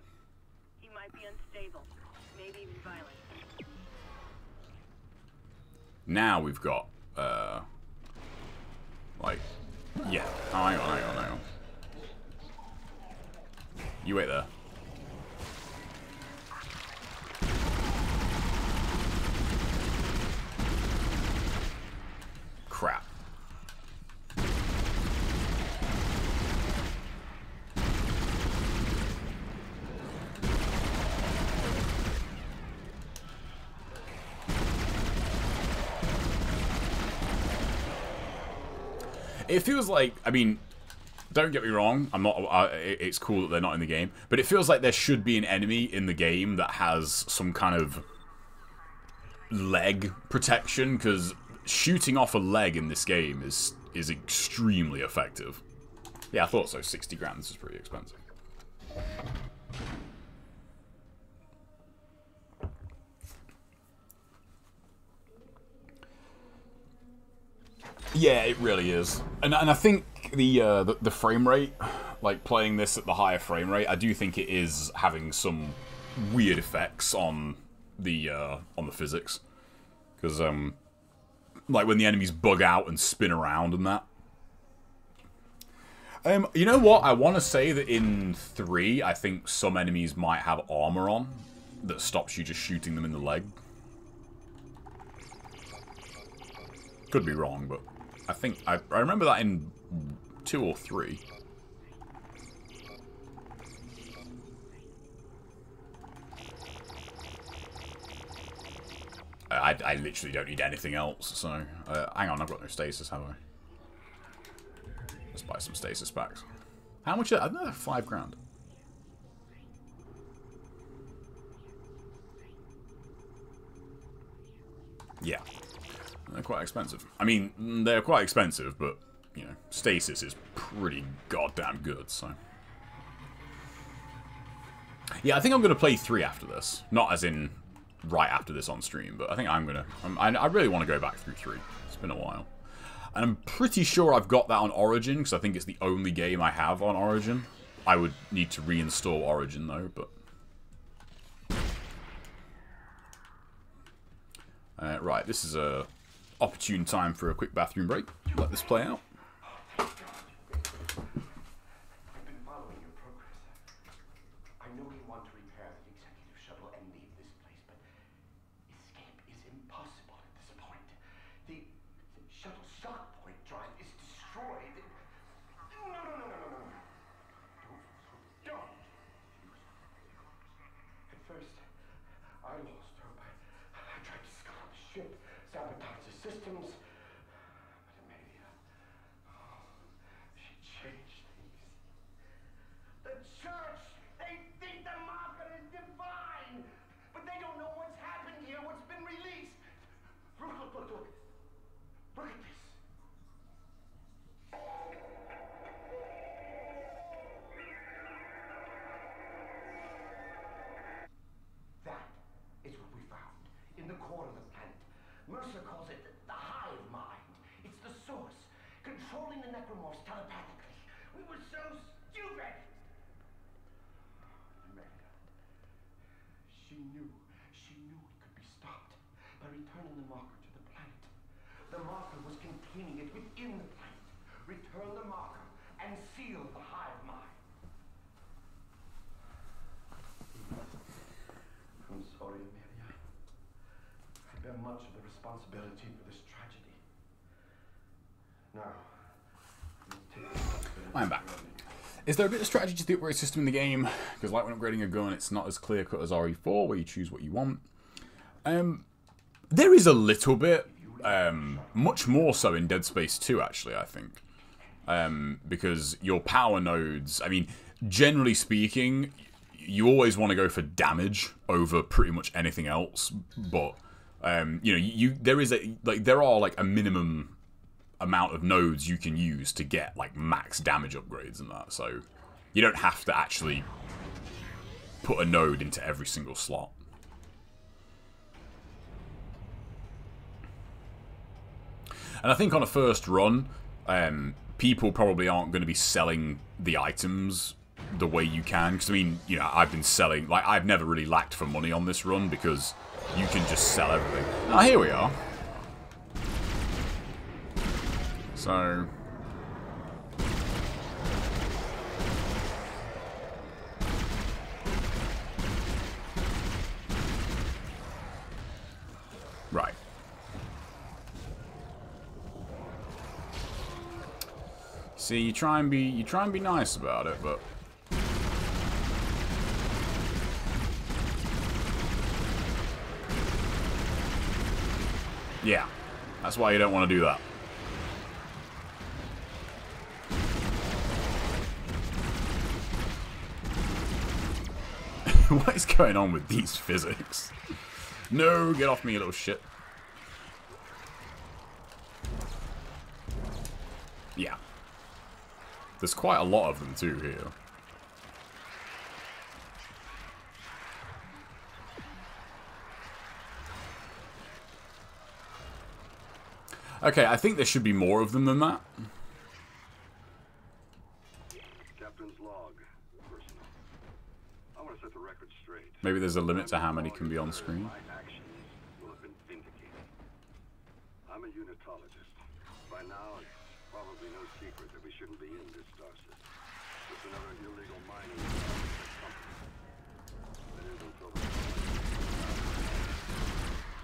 He might be unstable, maybe even violent. Now we've got, uh, like, yeah. Oh, hang on, hang on, hang on. You wait there. It feels like, I mean, don't get me wrong. I'm not. It's cool that they're not in the game, but it feels like there should be an enemy in the game that has some kind of leg protection because shooting off a leg in this game is is extremely effective. Yeah, I thought so. Sixty grand. This is pretty expensive. Yeah, it really is, and and I think the uh, the, the frame rate, like playing this at the higher frame rate, I do think it is having some weird effects on the uh, on the physics, because um, like when the enemies bug out and spin around and that. Um, you know what? I want to say that in three, I think some enemies might have armor on that stops you just shooting them in the leg. Could be wrong, but I think I, I remember that in two or three. I, I, I literally don't need anything else, so... Uh, hang on, I've got no stasis, have I? Let's buy some stasis packs. How much? I think they're five grand. Yeah. They're quite expensive. I mean, they're quite expensive, but, you know, stasis is pretty goddamn good, so... Yeah, I think I'm going to play 3 after this. Not as in right after this on stream, but I think I'm going to... I, I really want to go back through 3. It's been a while. And I'm pretty sure I've got that on Origin, because I think it's the only game I have on Origin. I would need to reinstall Origin, though, but... Uh, right, this is a opportune time for a quick bathroom break. Let this play out. I've been following your progress. I know you want to repair the executive shuttle and leave this place, but escape ship, sabotage the systems. But Amelia, oh, she changed things. The church, they think the marker is divine, but they don't know what's happened here, what's been released. Look, look, look, look. Look at this. That is what we found in the core of the planet. Mercer calls it the hive mind. It's the source, controlling the necromorphs telepathically. We were so stupid. Amelia. She knew, she knew it could be stopped by returning the marker to the planet. The marker was containing it within the planet. Return the marker and seal the hive mind. I'm sorry, Amelia. I bear much of the responsibility for this tragedy. Now, let's take responsibility I'm back. for it. Is there a bit of strategy to the upgrade system in the game? Because like when upgrading a gun, it's not as clear cut as RE4, where you choose what you want. Um, there is a little bit, um, much more so in Dead Space 2, actually. I think, um, because your power nodes. I mean, generally speaking, you always want to go for damage over pretty much anything else. But um, you know, you there is a like there are like a minimum amount of nodes you can use to get like max damage upgrades and that. So you don't have to actually put a node into every single slot. And I think on a first run, um, people probably aren't going to be selling the items the way you can. Because, I mean, you know, I've been selling... Like, I've never really lacked for money on this run because you can just sell everything. Ah, here we are. So... Right. See, you try and be you try and be nice about it, but yeah, that's why you don't want to do that. what is going on with these physics? No, get off me, you little shit. Yeah. There's quite a lot of them too here. Okay, I think there should be more of them than that. Captain's log. Personal. I want to set the record straight. Maybe there's a limit to how many can be on screen. My actions will have been vindicated. I'm a unitologist. By now, it's probably no secret that we shouldn't be in this star system. Just another illegal mining company. That is until the Never tried this, when but the church took an interest in those They also assured many of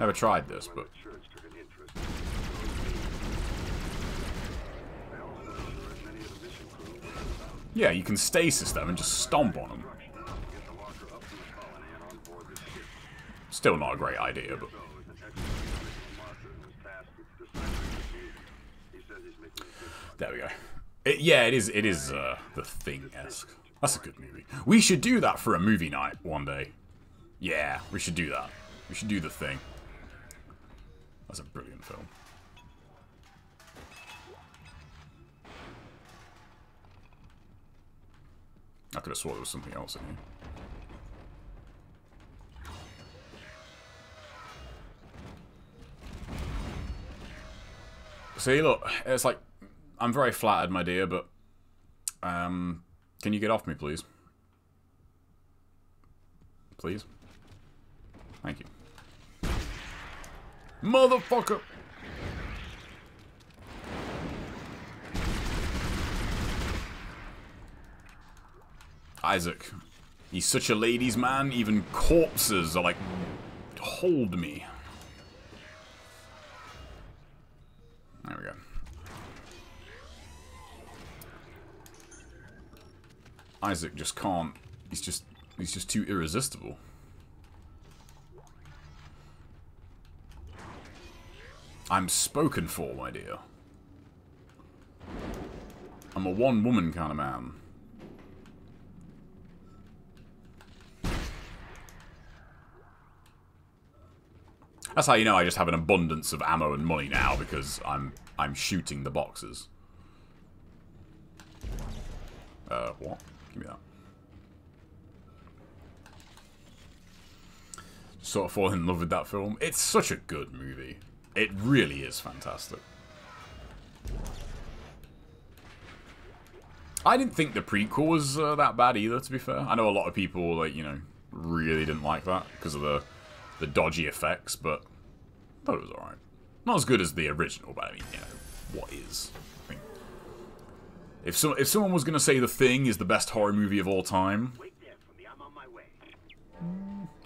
the mission crew about yeah, you can stasis them and just stomp on them. Still not a great idea, but there we go. It, yeah, it is. It is uh, the thing-esque. That's a good movie. We should do that for a movie night one day. Yeah, we should do that. We should do the thing. That's a brilliant film. I could have swore there was something else in here. See, look, it's like I'm very flattered, my dear, but um, can you get off me, please? Please. Thank you. Motherfucker! Isaac. He's such a ladies' man, even corpses are like, hold me. There we go. Isaac just can't. He's just. He's just too irresistible. I'm spoken for, my dear. I'm a one-woman kind of man. That's how you know I just have an abundance of ammo and money now because I'm I'm shooting the boxes. Uh, what? Give me that. Sort of fall in love with that film. It's such a good movie. It really is fantastic. I didn't think the prequel was uh, that bad either, to be fair. I know a lot of people, like, you know, really didn't like that because of the the dodgy effects, but I thought it was alright. Not as good as the original, but I mean, you know, what is? I if so, if someone was going to say The Thing is the best horror movie of all time, way.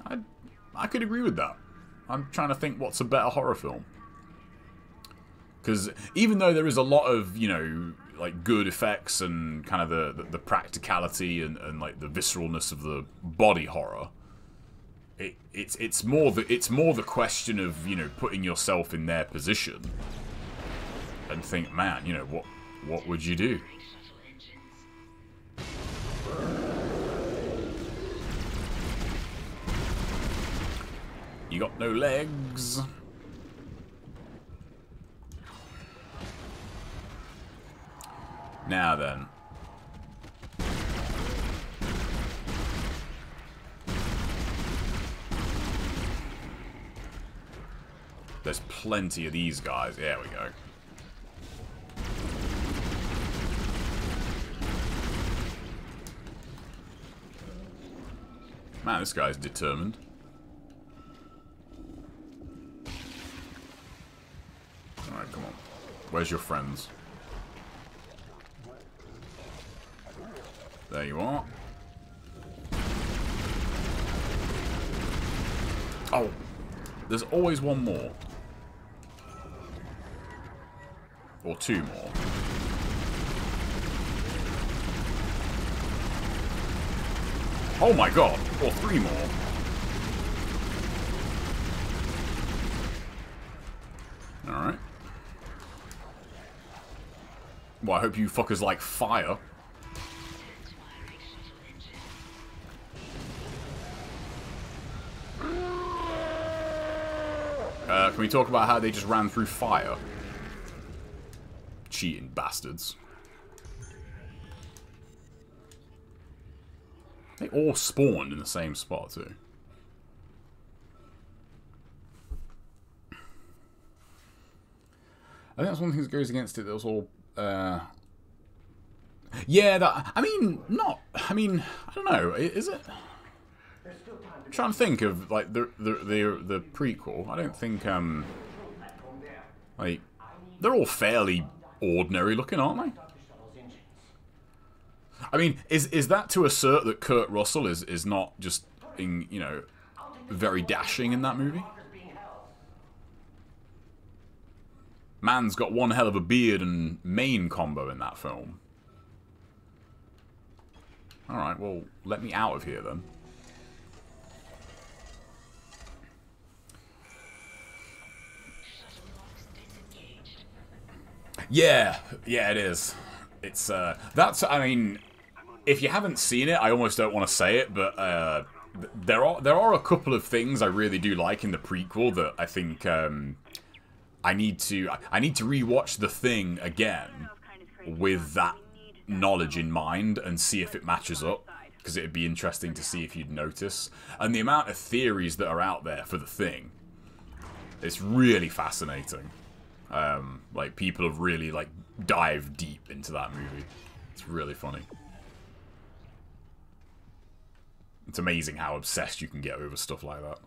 I I could agree with that. I'm trying to think what's a better horror film. Because even though there is a lot of, you know, like good effects and kind of the, the, the practicality and, and like the visceralness of the body horror, it, it's it's more the it's more the question of you know putting yourself in their position and think, man, you know what what would you do? You got no legs. Now then. There's plenty of these guys. There we go. Man, this guy's determined. Alright, come on. Where's your friends? There you are. Oh, there's always one more. Or two more. Oh my god, or three more. Alright. Well, I hope you fuckers like fire. Uh, can we talk about how they just ran through fire? Cheating bastards. They all spawned in the same spot, too. I think that's one thing that goes against it. That was all. Uh... Yeah, that. I mean, not. I mean, I don't know. Is it? There's still time to I'm trying to think of like the the the the prequel. I don't think um like they're all fairly ordinary looking, aren't they? I mean, is is that to assert that Kurt Russell is is not just in, you know very dashing in that movie? Man's got one hell of a beard and mane combo in that film. All right, well, let me out of here then. Yeah, yeah, it is. It's uh, that's. I mean, if you haven't seen it, I almost don't want to say it, but uh, there are there are a couple of things I really do like in the prequel that I think um, I need to I- need to rewatch the thing again with that knowledge in mind and see if it matches up because it'd be interesting to see if you'd notice and the amount of theories that are out there for the thing it's really fascinating um, like people have really like dived deep into that movie it's really funny it's amazing how obsessed you can get over stuff like that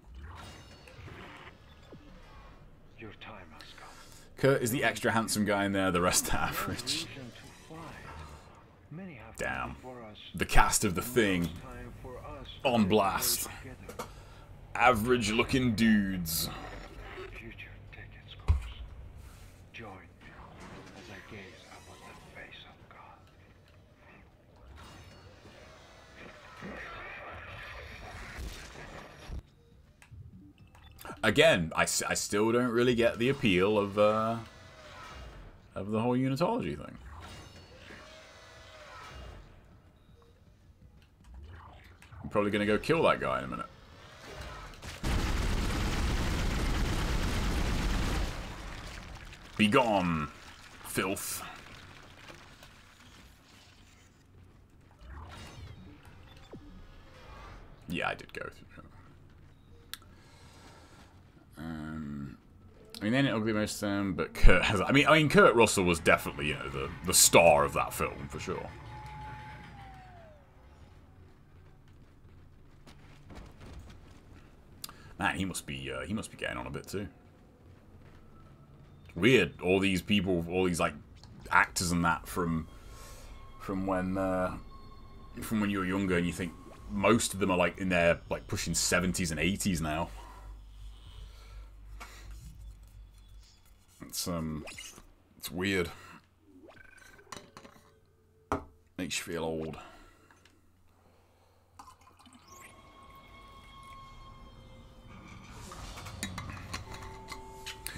Your time has come. Kurt is the extra handsome guy in there the rest are average Reason to fight. Many have Damn. come before us. the cast of the thing Time for us to On blast. average looking dudes Future tickets course. Join me as I gaze upon the face of God. Again, I, I still don't really get the appeal of uh, of the whole unitology thing. I'm probably gonna go kill that guy in a minute. Be gone, filth. Yeah, I did go through. Um, I mean, they didn't ugly most of them, but Kurt has. I mean, I mean, Kurt Russell was definitely you know the the star of that film for sure. Man, he must be uh, he must be getting on a bit too. Weird, all these people, all these like actors and that from from when uh, from when you were younger, and you think most of them are like in their like pushing seventies and eighties now. It's um, it's weird. Makes you feel old.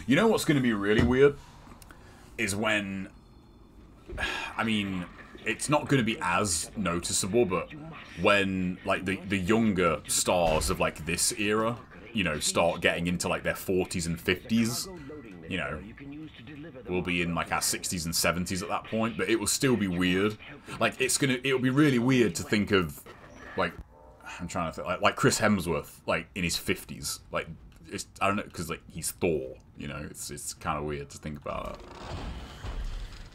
You know what's going to be really weird is when, I mean, it's not going to be as noticeable, but when like the the younger stars of like this era, you know, start getting into like their 40s and 50s, you know, we'll be in like our 60s and 70s at that point, but it will still be weird. Like it's gonna, it'll be really weird to think of, like, I'm trying to think, like, like Chris Hemsworth, like in his 50s, like it's I don't know because like he's Thor, you know, it's it's kind of weird to think about.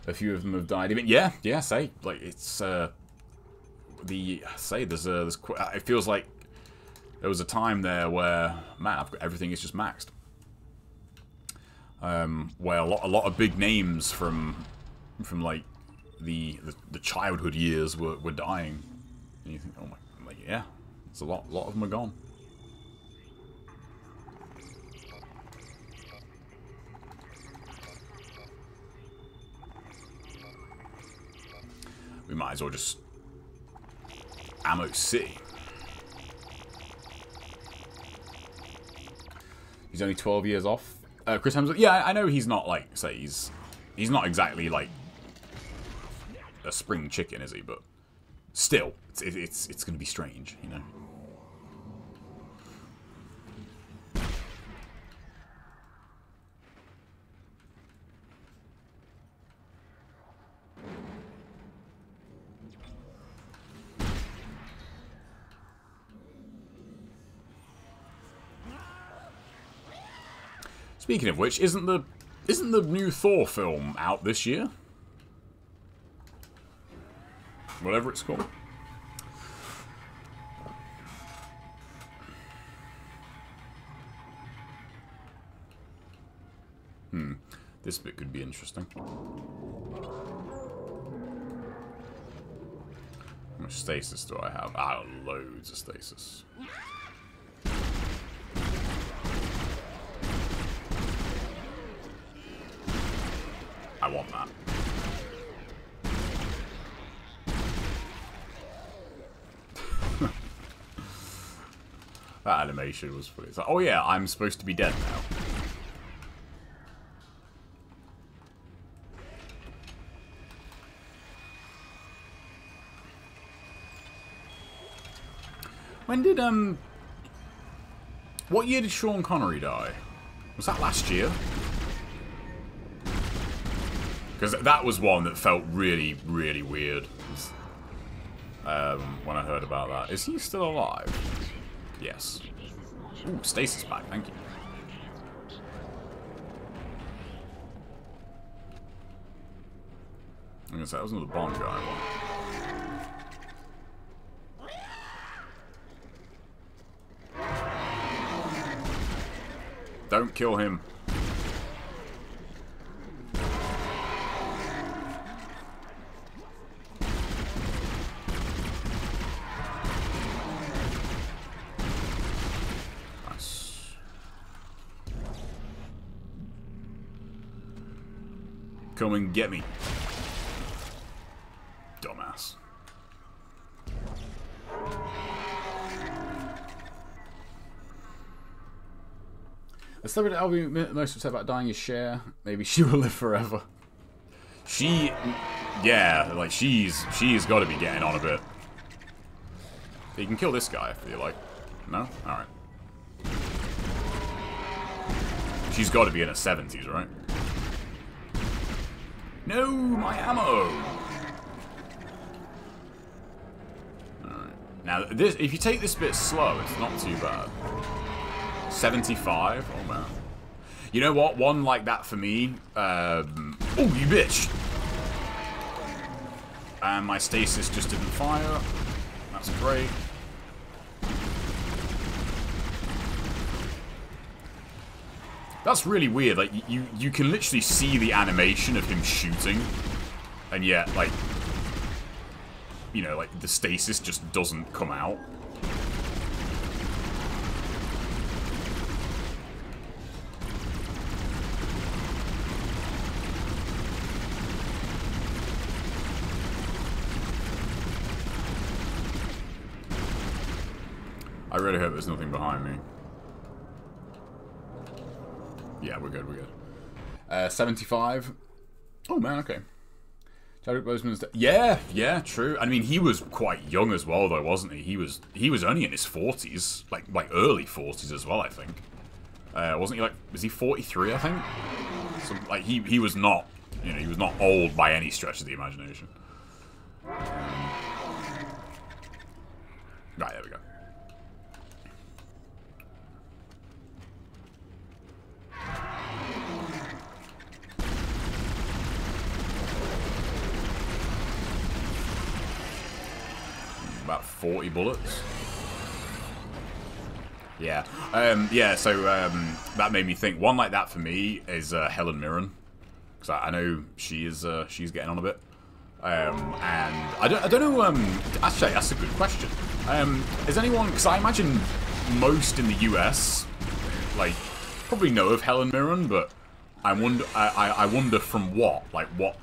A few of them have died. I mean, yeah, yeah, say like it's uh the say there's a there's it feels like there was a time there where man, I've got everything is just maxed. Um, where a lot a lot of big names from from like the the, the childhood years were, were dying, and you think, oh my, like yeah, it's a lot a lot of them are gone. We might as well just ammo City. He's only 12 years off. Uh, Chris Hemsworth, yeah, I know he's not like, say, he's he's not exactly like a spring chicken, is he? But still, it's it, it's it's gonna be strange, you know. Speaking of which, isn't the isn't the new Thor film out this year? Whatever it's called. Hmm. This bit could be interesting. How much stasis do I have? Ah, loads of stasis. I want that. that was funny. It's like, oh yeah, I'm supposed to be dead now. When did, um... What year did Sean Connery die? Was that last year? Because that was one that felt really, really weird. Um, when I heard about that. Is he still alive? Yes. Ooh, stasis back, thank you. I'm gonna say that was another bomb guy. Don't kill him. Nice. Come and get me. Dumbass. The celebrity I'll be most upset about dying is Cher. Maybe she will live forever. She, yeah, like she's she's got to be getting on a bit. You can kill this guy if you like. No, all right. She's got to be in her seventies, right? No, my ammo. Now, this if you take this bit slow, it's not too bad. 75? Oh, man. You know what? One like that for me. Um, oh, you bitch! And my stasis just didn't fire. That's great. That's really weird. Like, you, you can literally see the animation of him shooting. And yet, like... You know, like, the stasis just doesn't come out. I really hope there's nothing behind me. Yeah, we're good, we're good. Uh, 75. Oh, man, okay. Chadwick Boseman's... Yeah, yeah, true. I mean, he was quite young as well, though, wasn't he? He was he was only in his 40s. Like, like early 40s as well, I think. Uh, wasn't he, like... Was he 43, I think? So, like, he, he was not... You know, he was not old by any stretch of the imagination. Um, right, there we go. About 40 bullets. Yeah. Um, yeah, so um, that made me think. One like that for me is uh, Helen Mirren. Because I, I, know she is, uh, she's getting on a bit. Um, and I don't, I don't know, um, actually, that's a good question. Um, is anyone, because I imagine most in the US, like, probably know of Helen Mirren, but I wonder, I, I wonder from what? Like, what,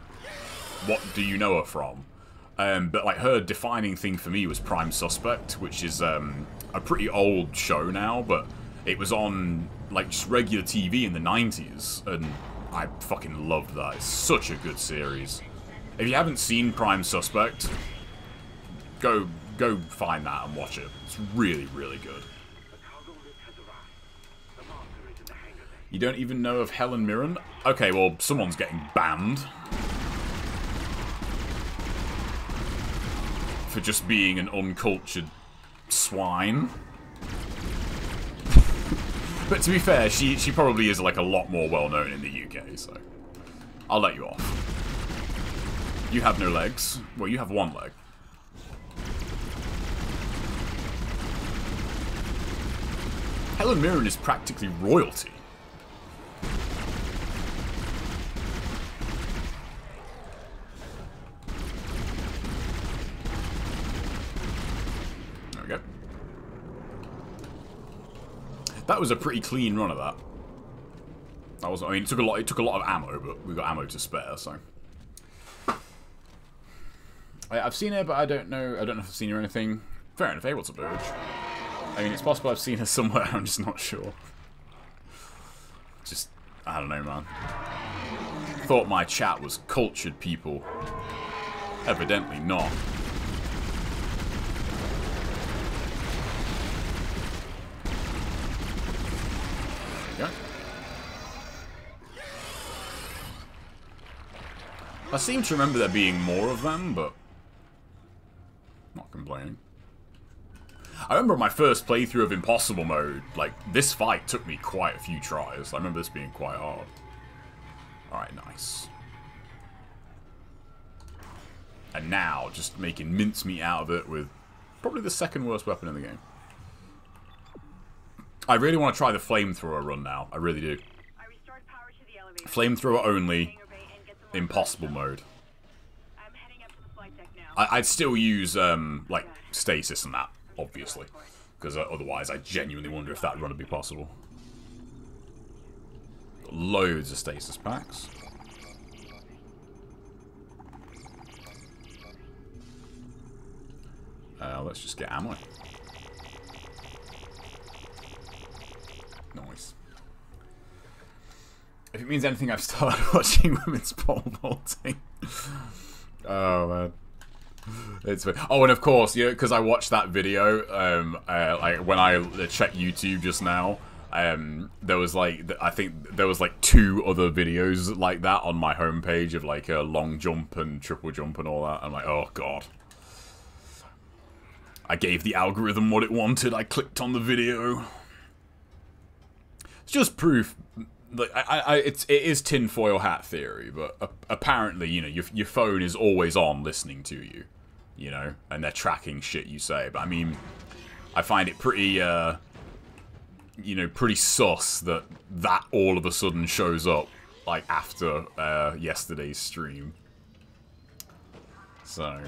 what do you know her from? Um, but like her defining thing for me was Prime Suspect, which is um, a pretty old show now, but it was on like just regular TV in the 90s, and I fucking loved that. It's such a good series. If you haven't seen Prime Suspect, go go find that and watch it. It's really really good. You don't even know of Helen Mirren? Okay, well someone's getting banned. For just being an uncultured swine. but to be fair, she she probably is like a lot more well known in the UK, so I'll let you off. You have no legs. Well, you have one leg. Helen Mirren is practically royalty. There we go. That was a pretty clean run of that. That was. I mean, it took a lot. It took a lot of ammo, but we got ammo to spare, so. I, I've seen her, but I don't know. I don't know if I've seen her or anything. Fair enough. Able to Burge. I mean, it's possible I've seen her somewhere. I'm just not sure. Just, I don't know, man. Thought my chat was cultured people. Evidently not. I seem to remember there being more of them, but not complaining. I remember my first playthrough of Impossible Mode, like, this fight took me quite a few tries. I remember this being quite hard. Alright, nice. And now, just making mincemeat out of it with probably the second worst weapon in the game. I really want to try the flamethrower run now. I really do. I restored power to the elevator. Flamethrower only, impossible mode. I'm heading up to the flight deck now. I, I'd still use um, like stasis and that, obviously, because uh, otherwise I genuinely wonder if that run would be possible. Got loads of stasis packs. Uh, let's just get ammo. Nice. If it means anything, I've started watching women's pole vaulting. oh man. It's oh, and of course, know, because I watched that video, um, uh, like when I checked YouTube just now, um, there was like I think there was like two other videos like that on my homepage of like a long jump and triple jump and all that. I'm like, oh god. I gave the algorithm what it wanted. I clicked on the video. It's just proof. Like I, I, it's it is tinfoil hat theory, but apparently, you know, your your phone is always on listening to you, you know, and they're tracking shit you say. But I mean, I find it pretty, uh, you know, pretty sus that that all of a sudden shows up like after uh, yesterday's stream. So.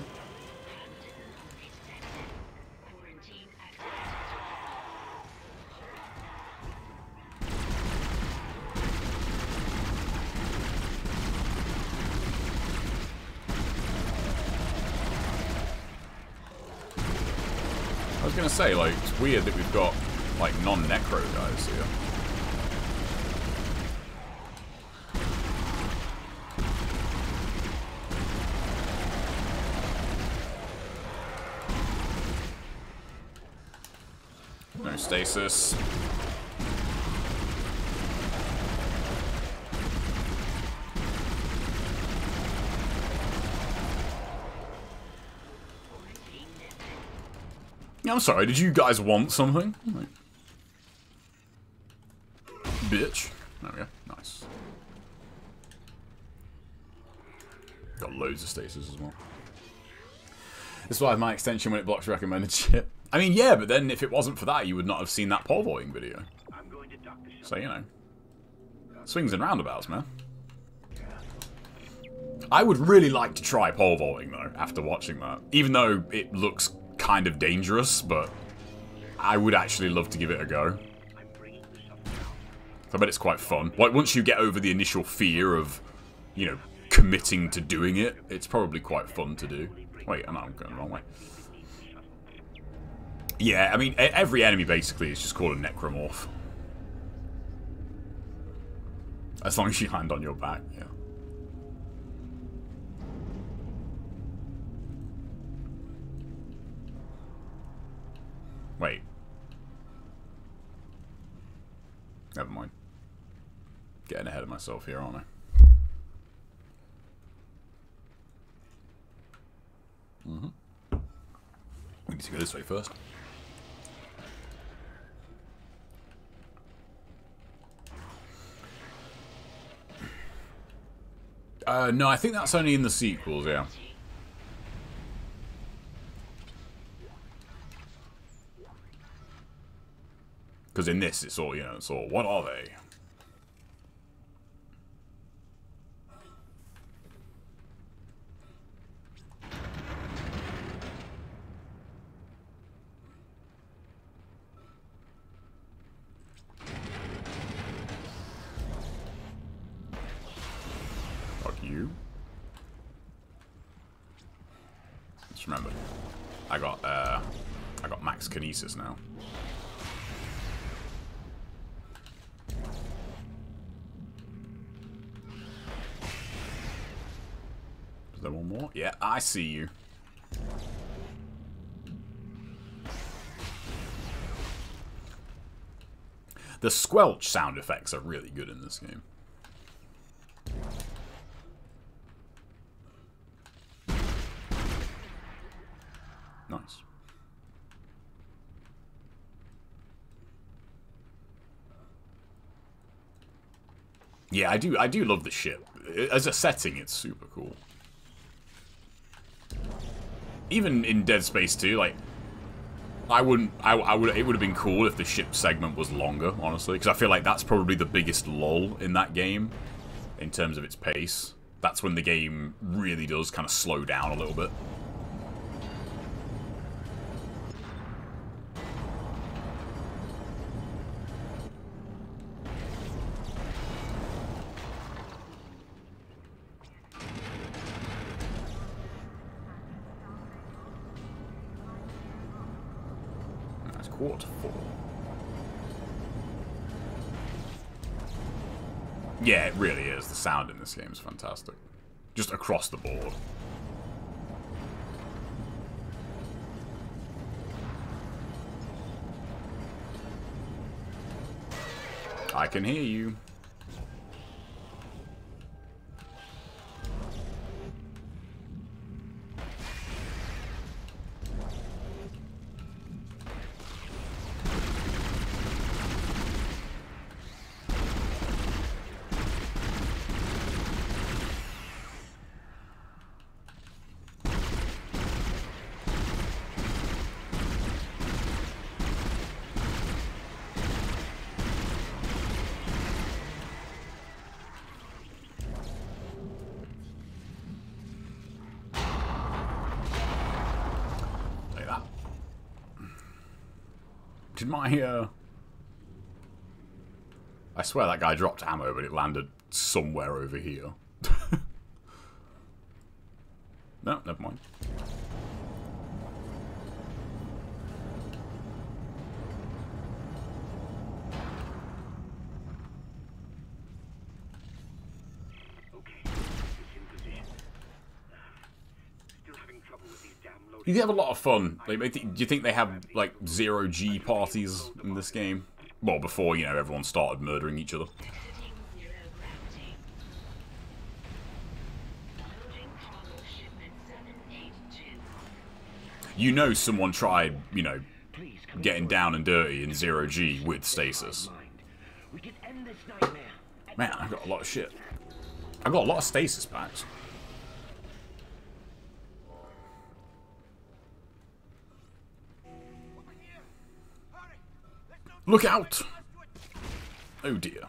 I was gonna say, like, it's weird that we've got, like, non-necro guys here. No stasis. I'm sorry, did you guys want something? Like- Bitch. There we go. Nice. Got loads of stasis as well. This is why I have my extension when it blocks recommended shit. I mean, yeah, but then if it wasn't for that, you would not have seen that pole vaulting video. I'm going to dock the ship. So, you know. Swings and roundabouts, man. I would really like to try pole vaulting, though, after watching that. Even though it looks kind of dangerous, but I would actually love to give it a go. I bet it's quite fun. Like, once you get over the initial fear of, you know, committing to doing it, it's probably quite fun to do. Wait, I'm going the wrong way. Yeah, I mean, every enemy basically is just called a necromorph. As long as you land on your back, yeah. Wait. Never mind. Getting ahead of myself here, aren't I? Mm-hmm. We need to go this way first. Uh, no, I think that's only in the sequels, yeah. Because in this, it's all, you know, it's all, what are they? Fuck you. Just remember, I got, uh, I got max kinesis now. Is there one more? Yeah, I see you. The squelch sound effects are really good in this game. Nice. Yeah, I do. I do love the ship. As a setting, it's super cool. Even in Dead Space 2, like, I wouldn't. I, I would. It would have been cool if the ship segment was longer, honestly, because I feel like that's probably the biggest lull in that game, in terms of its pace. That's when the game really does kind of slow down a little bit. Quarter four. Yeah, it really is. The sound in this game is fantastic. Just across the board. I can hear you. Uh... I swear that guy dropped ammo, but it landed somewhere over here. no, never mind. Okay, it's in position. Still having trouble with these damn loading. You have a lot of fun. Like, do you think they have like zero G parties in this game? Well, before you know everyone started murdering each other. Exiting zero gravity. Loading cargo shipment 782. You know someone tried, you know, getting down and dirty in zero G with stasis. Man, I've got a lot of shit. I've got a lot of stasis packs. Look out! Oh dear.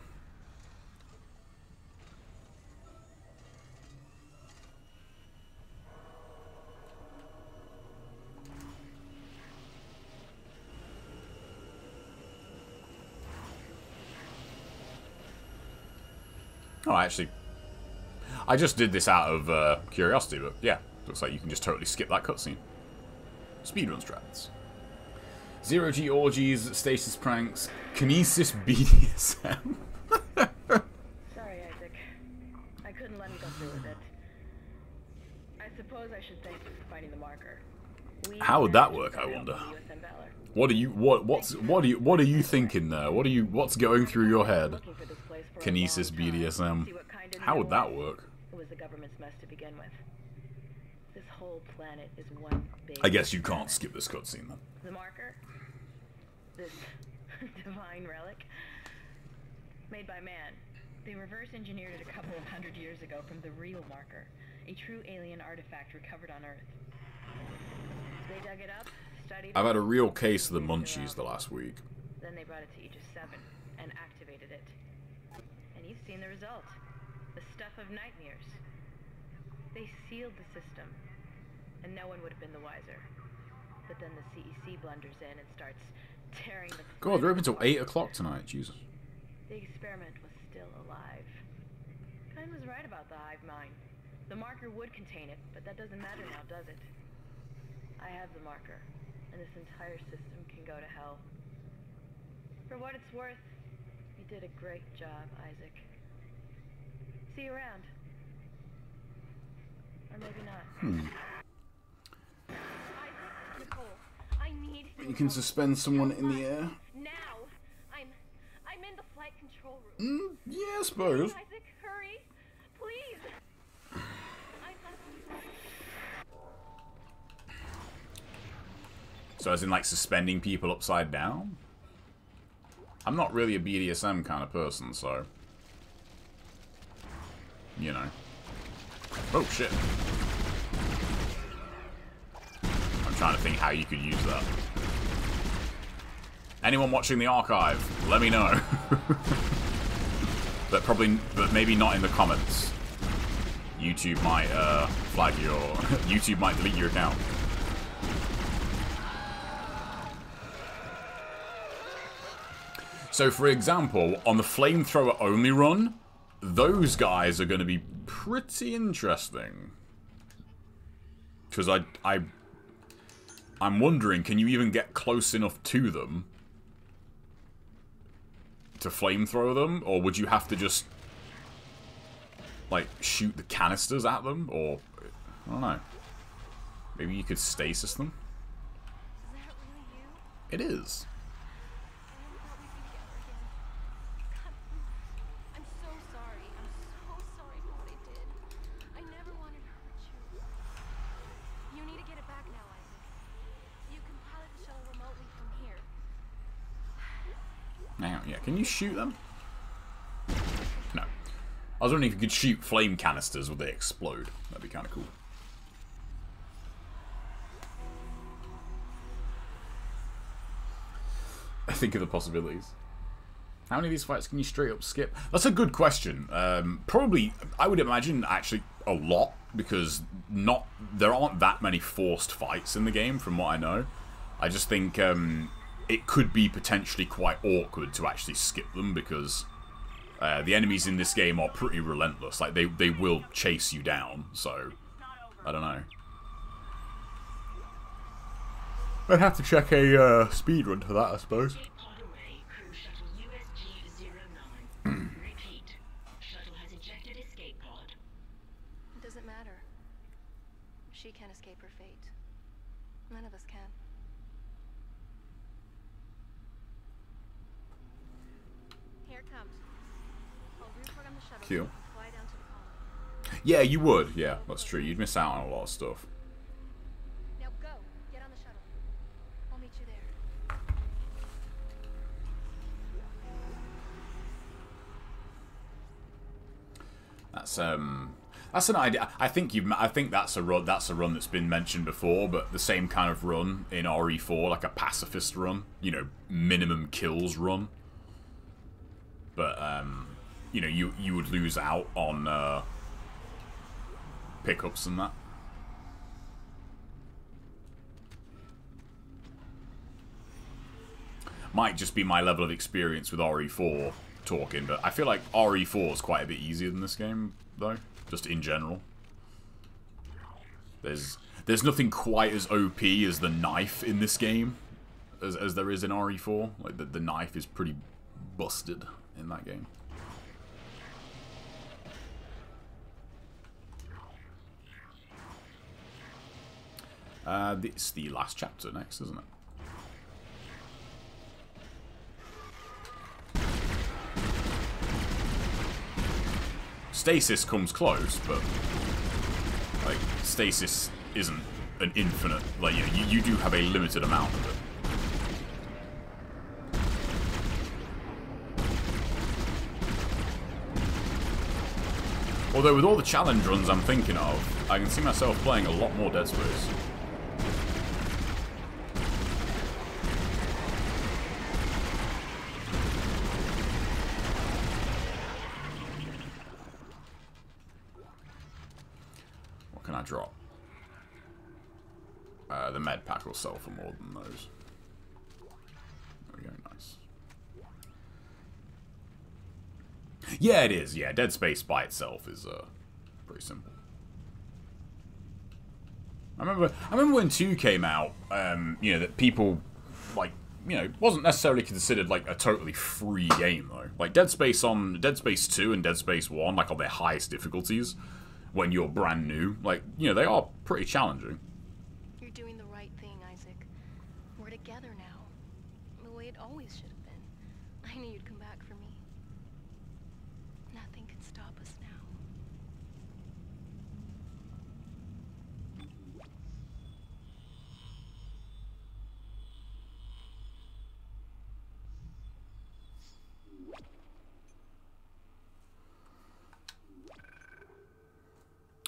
Oh, actually, I just did this out of uh, curiosity, but yeah, looks like you can just totally skip that cutscene. Speedrun strats. Zero G orgies, stasis pranks, kinesis BDSM. Sorry, Isaac. I couldn't let him go through with it. I suppose I should thank you for finding the marker. We How would that work, I wonder? from the USM Valor. What are you? What? What's? What are you? What are you thinking there? What are you? What's going through your head? Looking for this place for a Kinesis. BDSM. See what kind of How would that work? It was the government's mess to begin with. This whole planet is one big. I guess you can't skip this cutscene then. The marker? This divine relic? Made by man. They reverse engineered it a couple of hundred years ago from the real marker, a true alien artifact recovered on Earth. They dug it up, studied I've had a real case of the munchies the last week. Then they brought it to Aegis 7 and activated it. And you've seen the result. The stuff of nightmares. They sealed the system, and no one would have been the wiser. But then the CEC blunders in and starts tearing the God, they're open till eight o'clock tonight. Jesus. The experiment was still alive. Kine was right about the hive mind. The marker would contain it, but that doesn't matter now, does it? I have the marker, and this entire system can go to hell. For what it's worth, you did a great job, Isaac. See you around. Or maybe not. Hmm. Isaac, Nicole, I need You can suspend someone in the air. us. Now! I'm I'm in the flight control room. Mm, yeah, I suppose. Isaac, hurry! Please! So as in like suspending people upside down? I'm not really a BDSM kind of person, so... You know. Oh, shit. I'm trying to think how you could use that. Anyone watching the archive, let me know. but probably, but maybe not in the comments. YouTube might uh, flag your... YouTube might delete your account. So, for example, on the flamethrower only run, those guys are going to be pretty interesting. Because I, I, I'm wondering, can you even get close enough to them to flamethrower them, or would you have to just like shoot the canisters at them, or I don't know. Maybe you could stasis them. Is that really you? It is. I never thought we'd be together again. God, I'm, I'm so sorry. I'm so sorry for what I did. I never wanted to hurt you. You need to get it back now, Isaac. You can pilot the shuttle remotely from here. Hang on, yeah. Can you shoot them? No. I was wondering if you could shoot flame canisters, would they explode? That'd be kind of cool. I think of the possibilities. How many of these fights can you straight up skip? That's a good question. Um, probably, I would imagine actually a lot because not there aren't that many forced fights in the game, from what I know. I just think um, it could be potentially quite awkward to actually skip them because uh, the enemies in this game are pretty relentless. Like they they will chase you down. So I don't know. I'd have to check a uh, speed run for that, I suppose. Pod away, crew shuttle USG-09. Repeat. Shuttle has ejected escape pod. It doesn't matter. She can't escape her fate. None of us can. Here it comes. I'll reprogram the shuttle. Cute. Fly down to the colony. Yeah, you would. Yeah, that's true. You'd miss out on a lot of stuff. Now go. Get on the shuttle. I'll meet you there. That's um, that's an idea. I think you. I think that's a run. That's a run that's been mentioned before, but the same kind of run in RE4, like a pacifist run. You know, minimum kills run. But um, you know, you you would lose out on uh, pickups and that. Might just be my level of experience with RE4 talking, but I feel like RE4 is quite a bit easier than this game, though, just in general. There's there's nothing quite as OP as the knife in this game as, as there is in RE4. Like, the, the knife is pretty busted in that game. Uh, it's the last chapter next, isn't it? Stasis comes close, but like stasis isn't an infinite. Like you, you, you do have a limited amount of it. Although with all the challenge runs I'm thinking of, I can see myself playing a lot more Dead Space. What can I drop? Uh, the med pack will sell for more than those. There we go, nice. Yeah, it is. Yeah, Dead Space by itself is uh, pretty simple. I remember. I remember when two came out. Um, you know that people like. You know, wasn't necessarily considered like a totally free game though. Like Dead Space on Dead Space Two and Dead Space One, like on their highest difficulties, when you're brand new, like you know they are pretty challenging. You're doing the right thing, Isaac. We're together now. The way it always should have been. I knew you'd come back for me. Nothing can stop us now.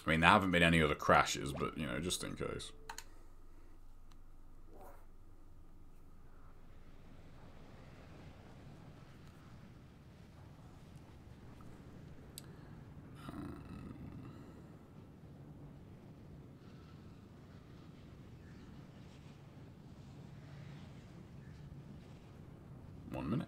I mean, there haven't been any other crashes, but you know, just in case. One minute.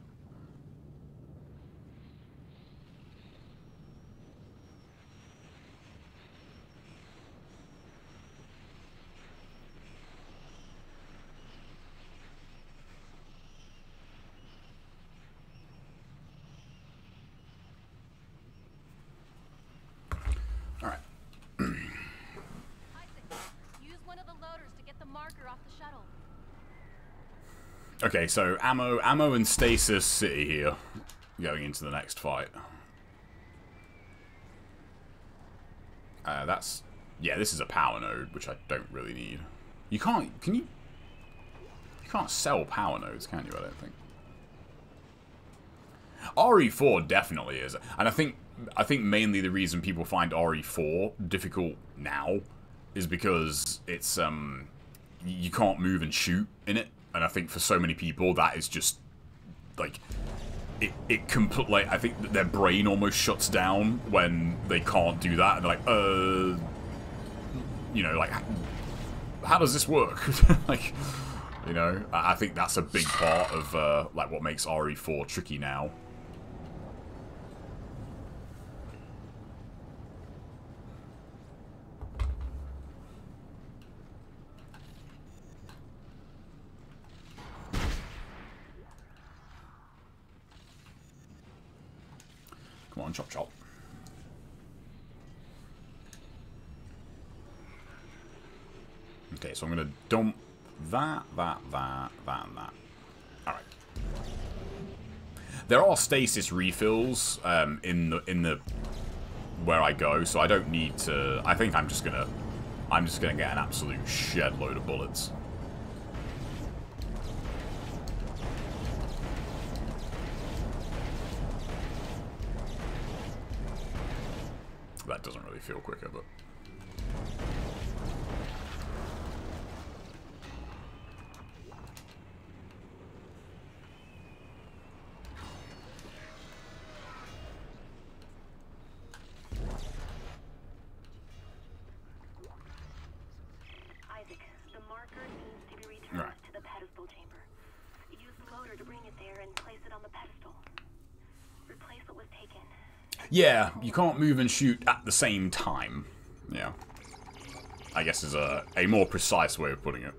Okay, so ammo, ammo and stasis city here, going into the next fight. Uh, that's yeah. This is a power node, which I don't really need. You can't. Can you? You can't sell power nodes, can you? I don't think. RE4 definitely is, and I think I think mainly the reason people find RE4 difficult now is because it's um you can't move and shoot in it, and I think for so many people that is just like it it complete like I think their brain almost shuts down when they can't do that, and they're like uh you know like how does this work like you know I think that's a big part of uh, like what makes RE4 tricky now. On, chop chop. Okay, so I'm gonna dump that, that, that, that, and that. Alright. There are stasis refills um, in the in the where I go, so I don't need to I think I'm just gonna I'm just gonna get an absolute shed load of bullets. That doesn't really feel quicker, but Isaac, the marker needs to be returned Right. to the pedestal chamber. Use the loader to bring it there and place it on the pedestal. Replace what was taken. Yeah, you can't move and shoot at the same time. Yeah. I guess is a, a more precise way of putting it.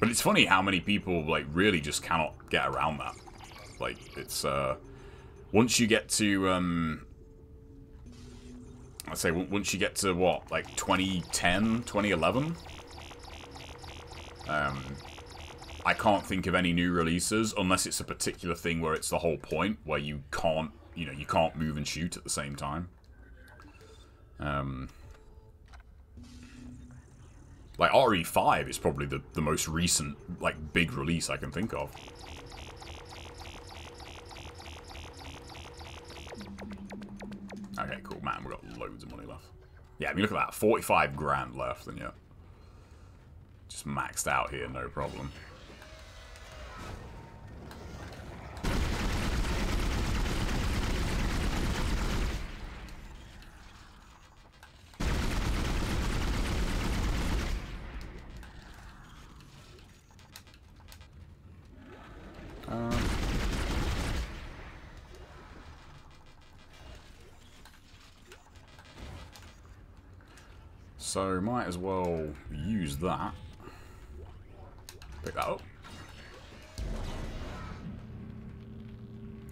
But it's funny how many people, like, really just cannot get around that. Like, it's, uh... Once you get to, um... I'd say, once you get to, what, like, 2010, 2011? Um... I can't think of any new releases unless it's a particular thing where it's the whole point where you can't, you know, you can't move and shoot at the same time. Um, like RE5 is probably the the most recent like big release I can think of. Okay, cool, man. We've got loads of money left. Yeah, I mean, look at that, forty-five grand left, and yeah, just maxed out here, no problem. Um, so might as well use that. Pick that up.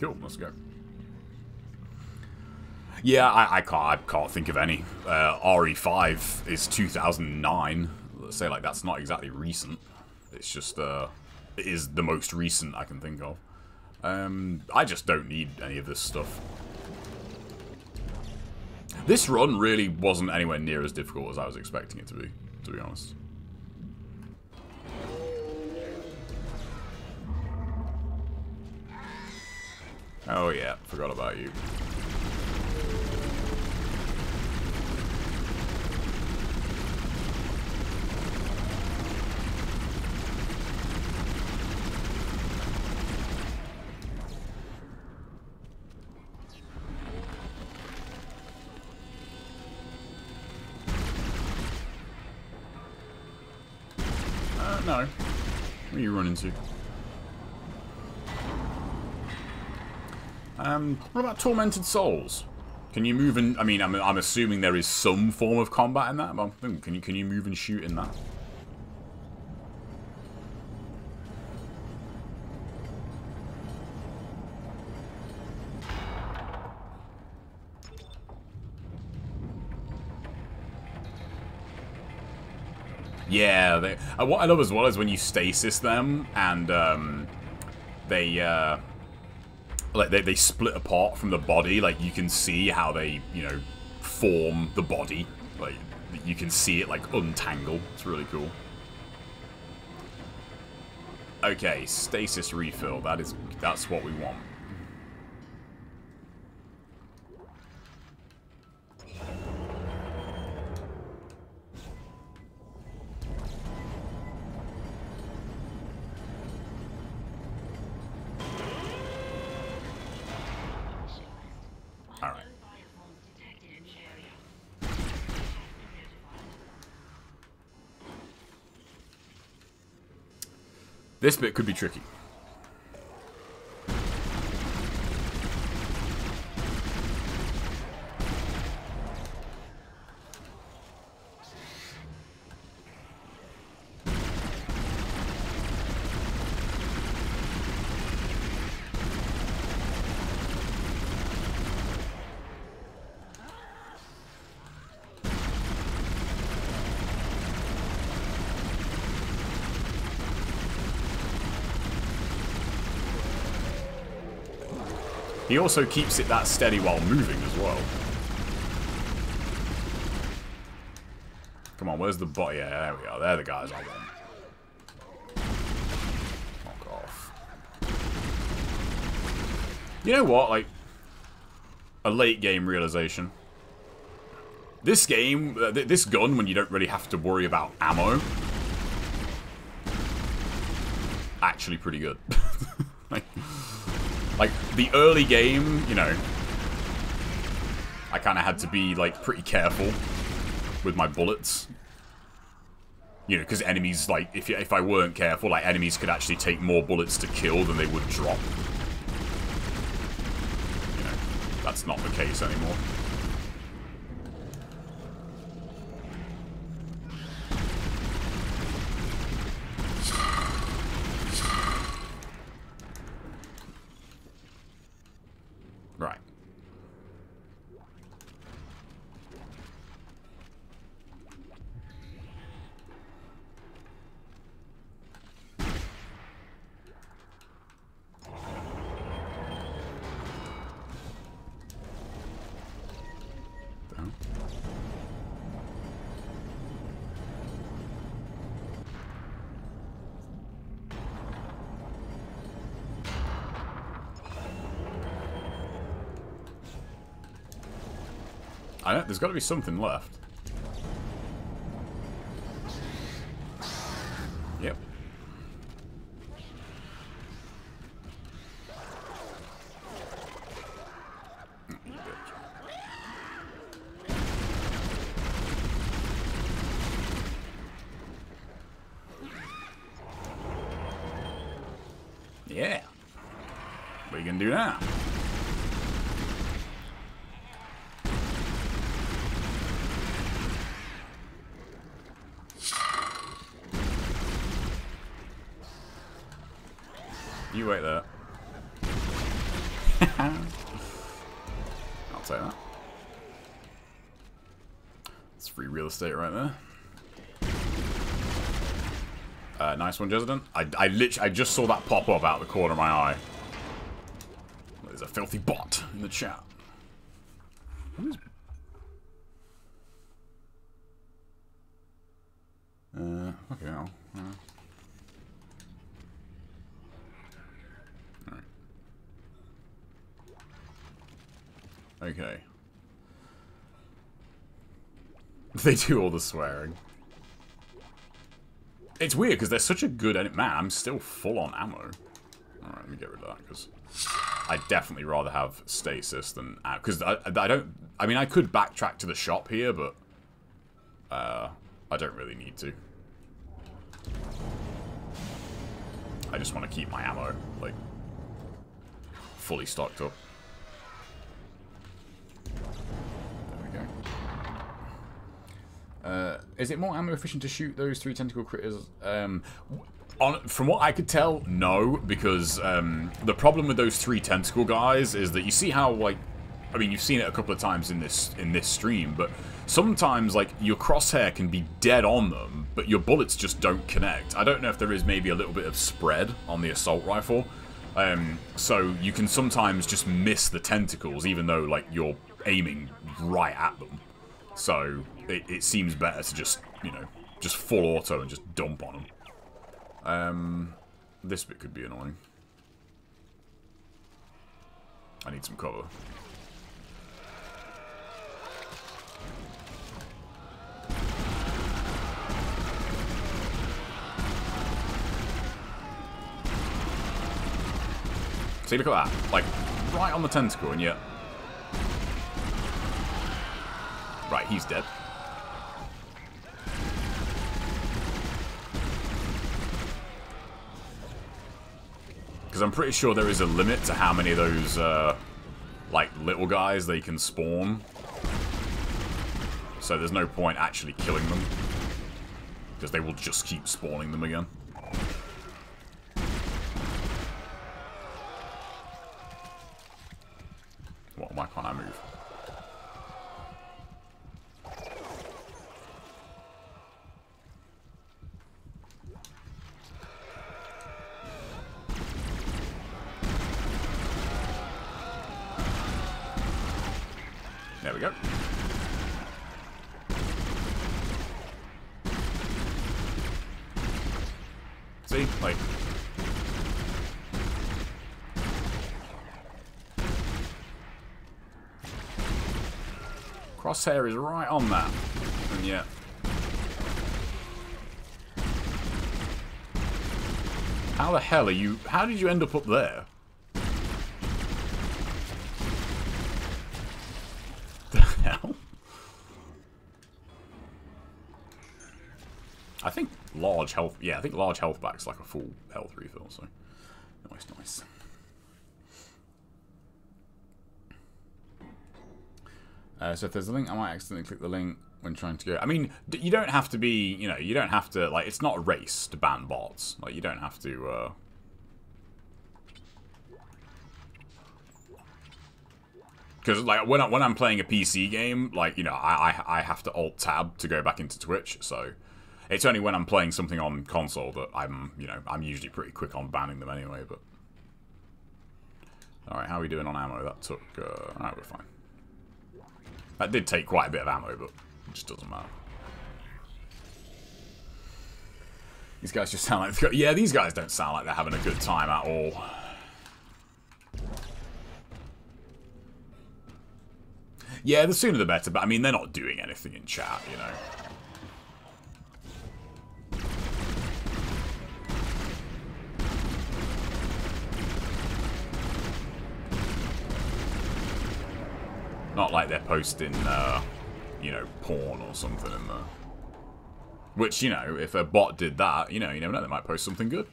Cool, let's go. Yeah, I, I can't. I can't think of any. Uh, RE5 is 2009. Let's say like that's not exactly recent. It's just uh, it is the most recent I can think of. Um, I just don't need any of this stuff. This run really wasn't anywhere near as difficult as I was expecting it to be, to be honest. Oh yeah, forgot about you. What are you running to? Um, what about Tormented Souls? Can you move and... I mean, I'm, I'm assuming there is some form of combat in that, but can you, can you move and shoot in that? Yeah, they, uh, what I love as well is when you stasis them and um, they uh, like they, they split apart from the body. Like you can see how they you know form the body. Like you can see it like untangle. It's really cool. Okay, stasis refill. That is that's what we want. This bit could be tricky. He also keeps it that steady while moving as well. Come on, where's the bot? Yeah, there we are. They're the guys I want. Fuck off. You know what? Like, a late game realization. This game, uh, th this gun, when you don't really have to worry about ammo, actually pretty good. like, like, the early game, you know, I kind of had to be, like, pretty careful with my bullets. You know, because enemies, like, if, if I weren't careful, like, enemies could actually take more bullets to kill than they would drop. You know, that's not the case anymore. There's got to be something left. Yep. Yeah. What are you gonna do now? You wait there. I'll take that. It's free real estate right there. Uh, nice one, Jesden. I, I literally, I just saw that pop up out the corner of my eye. There's a filthy bot in the chat. Who is- Uh, okay, I'll, uh, Alright. Okay. They do all the swearing. It's weird because they're such a good edit. Man, I'm still full on ammo. Alright, let me get rid of that because I'd definitely rather have stasis than because I, I don't. I mean, I could backtrack to the shop here, but uh, I don't really need to. I just want to keep my ammo like fully stocked up. Uh, is it more ammo efficient to shoot those three tentacle critters? Um, on, from what I could tell, no, because um, the problem with those three tentacle guys is that you see how like, I mean, you've seen it a couple of times in this in this stream, but sometimes like your crosshair can be dead on them, but your bullets just don't connect. I don't know if there is maybe a little bit of spread on the assault rifle, um, so you can sometimes just miss the tentacles even though like you're aiming right at them. So it, it seems better to just, you know, just full auto and just dump on them. Um, this bit could be annoying. I need some cover. See, look at that. Like, right on the tentacle, and yet... Right, he's dead. Because I'm pretty sure there is a limit to how many of those, uh, like, little guys they can spawn. So there's no point actually killing them. Because they will just keep spawning them again. What, why can't I move? There we go. See? Like... Crosshair is right on that. And yet... How the hell are you... How did you end up up there? The hell? I think large health... Yeah, I think large health back's like a full health refill, so... Nice, nice. Uh, so if there's a link, I might accidentally click the link when trying to go. I mean, you don't have to be, you know, you don't have to, like, it's not a race to ban bots. Like, you don't have to, uh... Because, like, when, I, when I'm playing a PC game, like, you know, I, I, I have to alt-tab to go back into Twitch, so... It's only when I'm playing something on console that I'm, you know, I'm usually pretty quick on banning them anyway, but... Alright, how are we doing on ammo? That took, uh... Alright, we're fine. That did take quite a bit of ammo, but it just doesn't matter. These guys just sound like... Yeah, these guys don't sound like they're having a good time at all. Yeah, the sooner the better, but I mean, they're not doing anything in chat, you know. Not like they're posting, uh, you know, porn or something in there. Which, you know, if a bot did that, you know, you never know, they might post something good.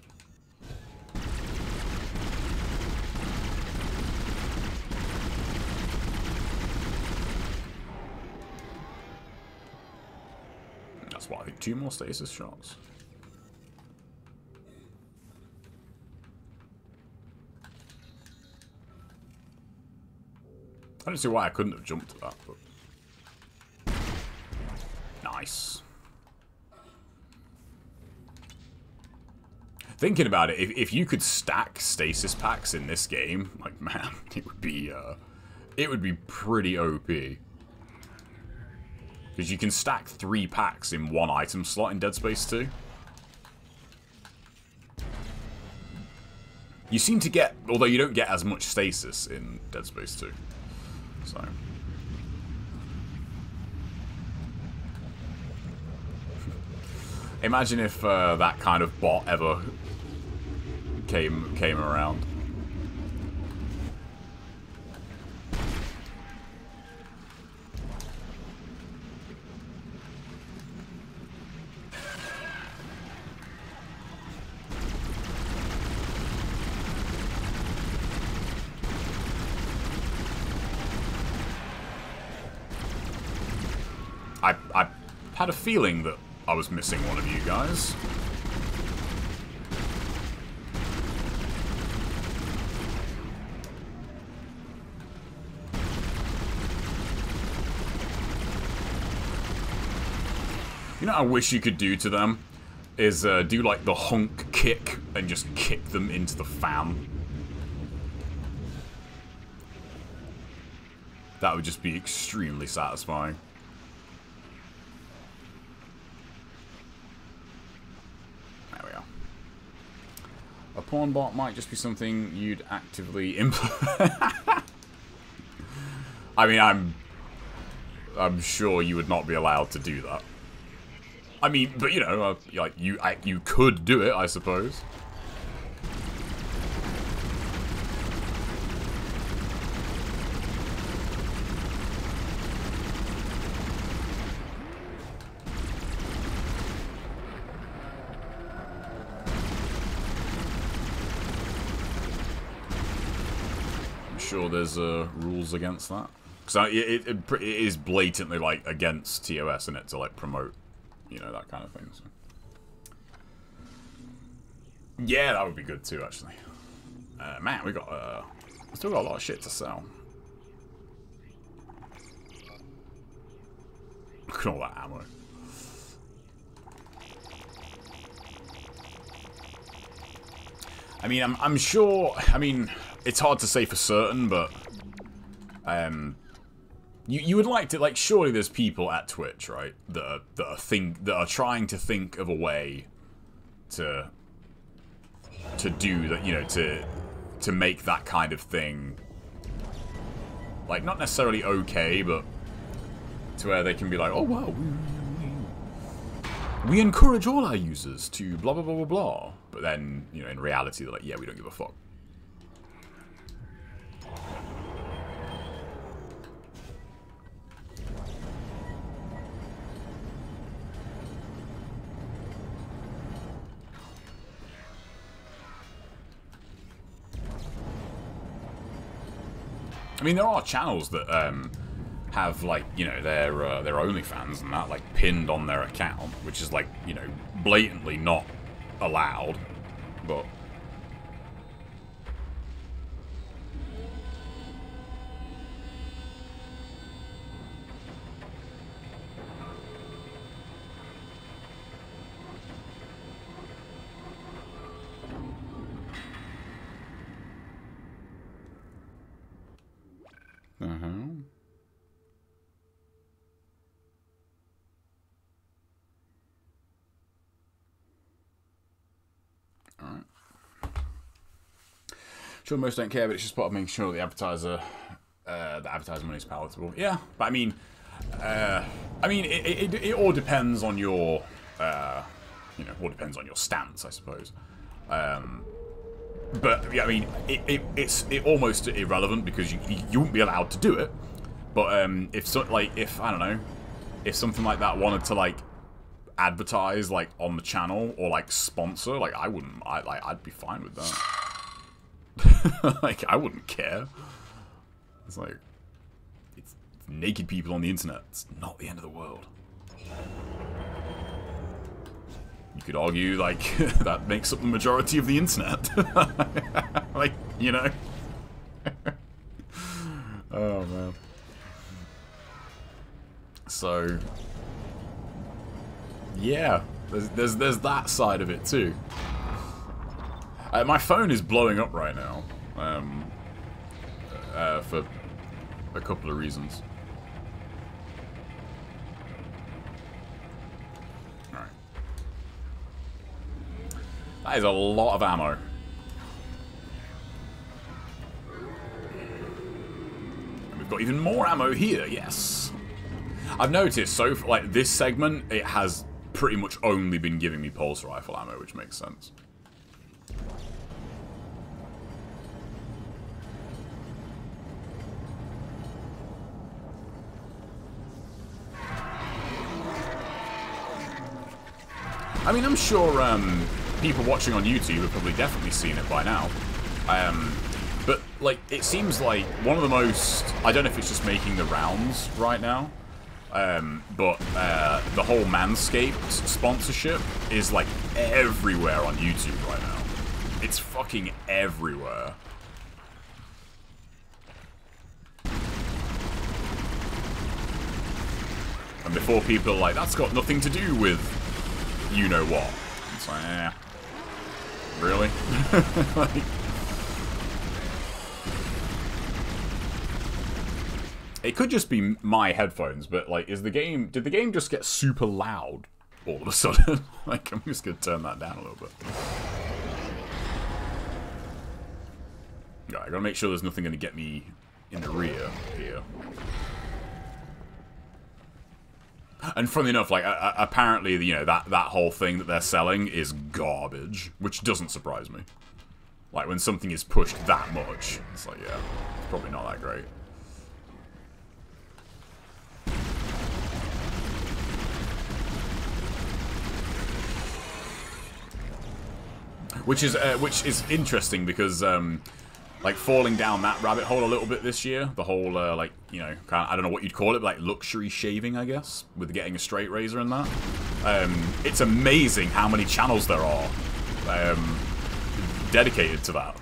That's why I think. Two more stasis shots. I don't see why I couldn't have jumped to that, but... Nice. Thinking about it, if, if you could stack stasis packs in this game, like, man, it would be, uh... It would be pretty OP. Because you can stack three packs in one item slot in Dead Space 2. You seem to get, although you don't get as much stasis in Dead Space 2. So. Imagine if uh, that kind of bot ever came came around. I, I had a feeling that I was missing one of you guys. You know, what I wish you could do to them is uh, do like the honk kick and just kick them into the fan. That would just be extremely satisfying. There we are. A porn bot might just be something you'd actively implement. I mean, I'm... I'm sure you would not be allowed to do that. I mean, but you know, uh, like you, you could do it, I suppose. Sure there's uh, rules against that. Because it, it, it is blatantly like against TOS in it to like promote, you know, that kind of thing. So. Yeah, that would be good too, actually. Uh, man, we got uh, still got a lot of shit to sell. Look at all that ammo. I mean, I'm, I'm sure, I mean, it's hard to say for certain, but, um, you, you would like to, like, surely there's people at Twitch, right, that are, that are think, that are trying to think of a way to, to do that, you know, to, to make that kind of thing, like, not necessarily okay, but to where they can be like, oh, wow, we, we encourage all our users to blah, blah, blah, blah, blah. But then, you know, in reality, they're like, yeah, we don't give a fuck. I mean, there are channels that um, have like you know their uh, their OnlyFans and that like pinned on their account, which is like you know blatantly not allowed, but. Sure, most don't care, but it's just part of making sure the advertiser, uh, the advertiser money is palatable. Yeah, but I mean, uh, I mean, it, it, it all depends on your, uh, you know, all depends on your stance, I suppose. Um, but yeah, I mean, it, it, it's it almost irrelevant because you you wouldn't be allowed to do it. But um, if so, like if I don't know, if something like that wanted to like advertise like on the channel or like sponsor, like I wouldn't, I like I'd be fine with that. like I wouldn't care. It's like it's naked people on the internet. It's not the end of the world. You could argue, like, that makes up the majority of the internet. like, you know? oh, man. So, yeah, there's, there's, there's that side of it, too. Uh, my phone is blowing up right now, um, uh, for a couple of reasons. Alright. That is a lot of ammo. And we've got even more ammo here, yes. I've noticed, so like this segment, it has pretty much only been giving me pulse rifle ammo, which makes sense. I mean, I'm sure um, people watching on YouTube have probably definitely seen it by now. Um, but, like, it seems like one of the most... I don't know if it's just making the rounds right now, um, but uh, the whole Manscaped sponsorship is, like, everywhere on YouTube right now. It's fucking everywhere. And before people are like, that's got nothing to do with you know what. It's like, eh. Really? like, it could just be my headphones, but like, is the game, did the game just get super loud all of a sudden? like, I'm just gonna turn that down a little bit. Yeah, I gotta make sure there's nothing gonna get me in the rear here. And funny enough, like, uh, apparently, you know, that, that whole thing that they're selling is garbage, which doesn't surprise me. Like, when something is pushed that much, it's like, yeah, it's probably not that great. Which is, uh, which is interesting because, um, like falling down that rabbit hole a little bit this year. The whole uh, like you know kind of, I don't know what you'd call it, like luxury shaving, I guess, with getting a straight razor and that. Um, it's amazing how many channels there are um, dedicated to that.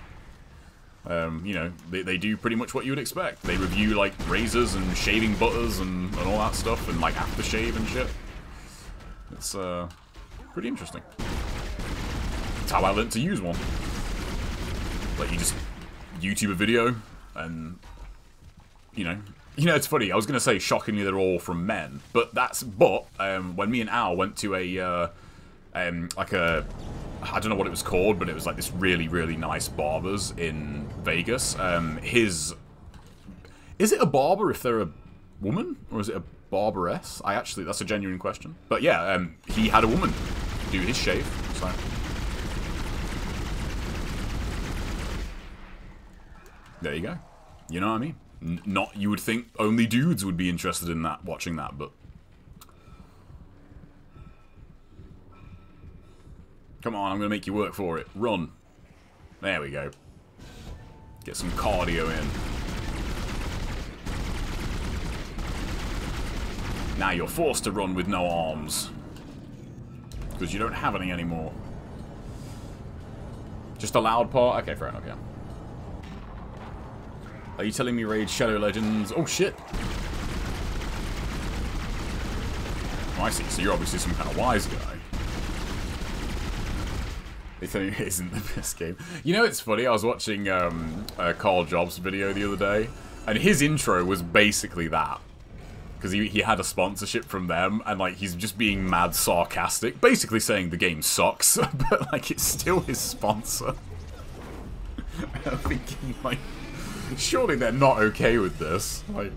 Um, you know, they, they do pretty much what you would expect. They review like razors and shaving butters and, and all that stuff, and like aftershave and shit. It's uh, pretty interesting. It's how I learned to use one. Like you just YouTube a video, and you know, you know, it's funny. I was gonna say shockingly they're all from men, but that's but um, when me and Al went to a uh, um, like a I don't know what it was called, but it was like this really really nice barbers in Vegas. Um, his is it a barber if they're a woman or is it a barberess? I actually that's a genuine question. But yeah, um, he had a woman do his shave, so. There you go. You know what I mean? N not you would think only dudes would be interested in that, watching that, but come on, I'm gonna make you work for it. Run. There we go. Get some cardio in. Now you're forced to run with no arms. Because you don't have any anymore. Just a loud part? Okay, fair enough, yeah. Are you telling me Raid Shadow Legends? Oh shit! Oh, I see. So you're obviously some kind of wise guy. Me it isn't the best game. You know, it's funny. I was watching um, a Karl Jobst video the other day, and his intro was basically that. Because he, he had a sponsorship from them, and like he's just being mad sarcastic, basically saying the game sucks, but like it's still his sponsor. I'm thinking like Surely they're not okay with this. Like,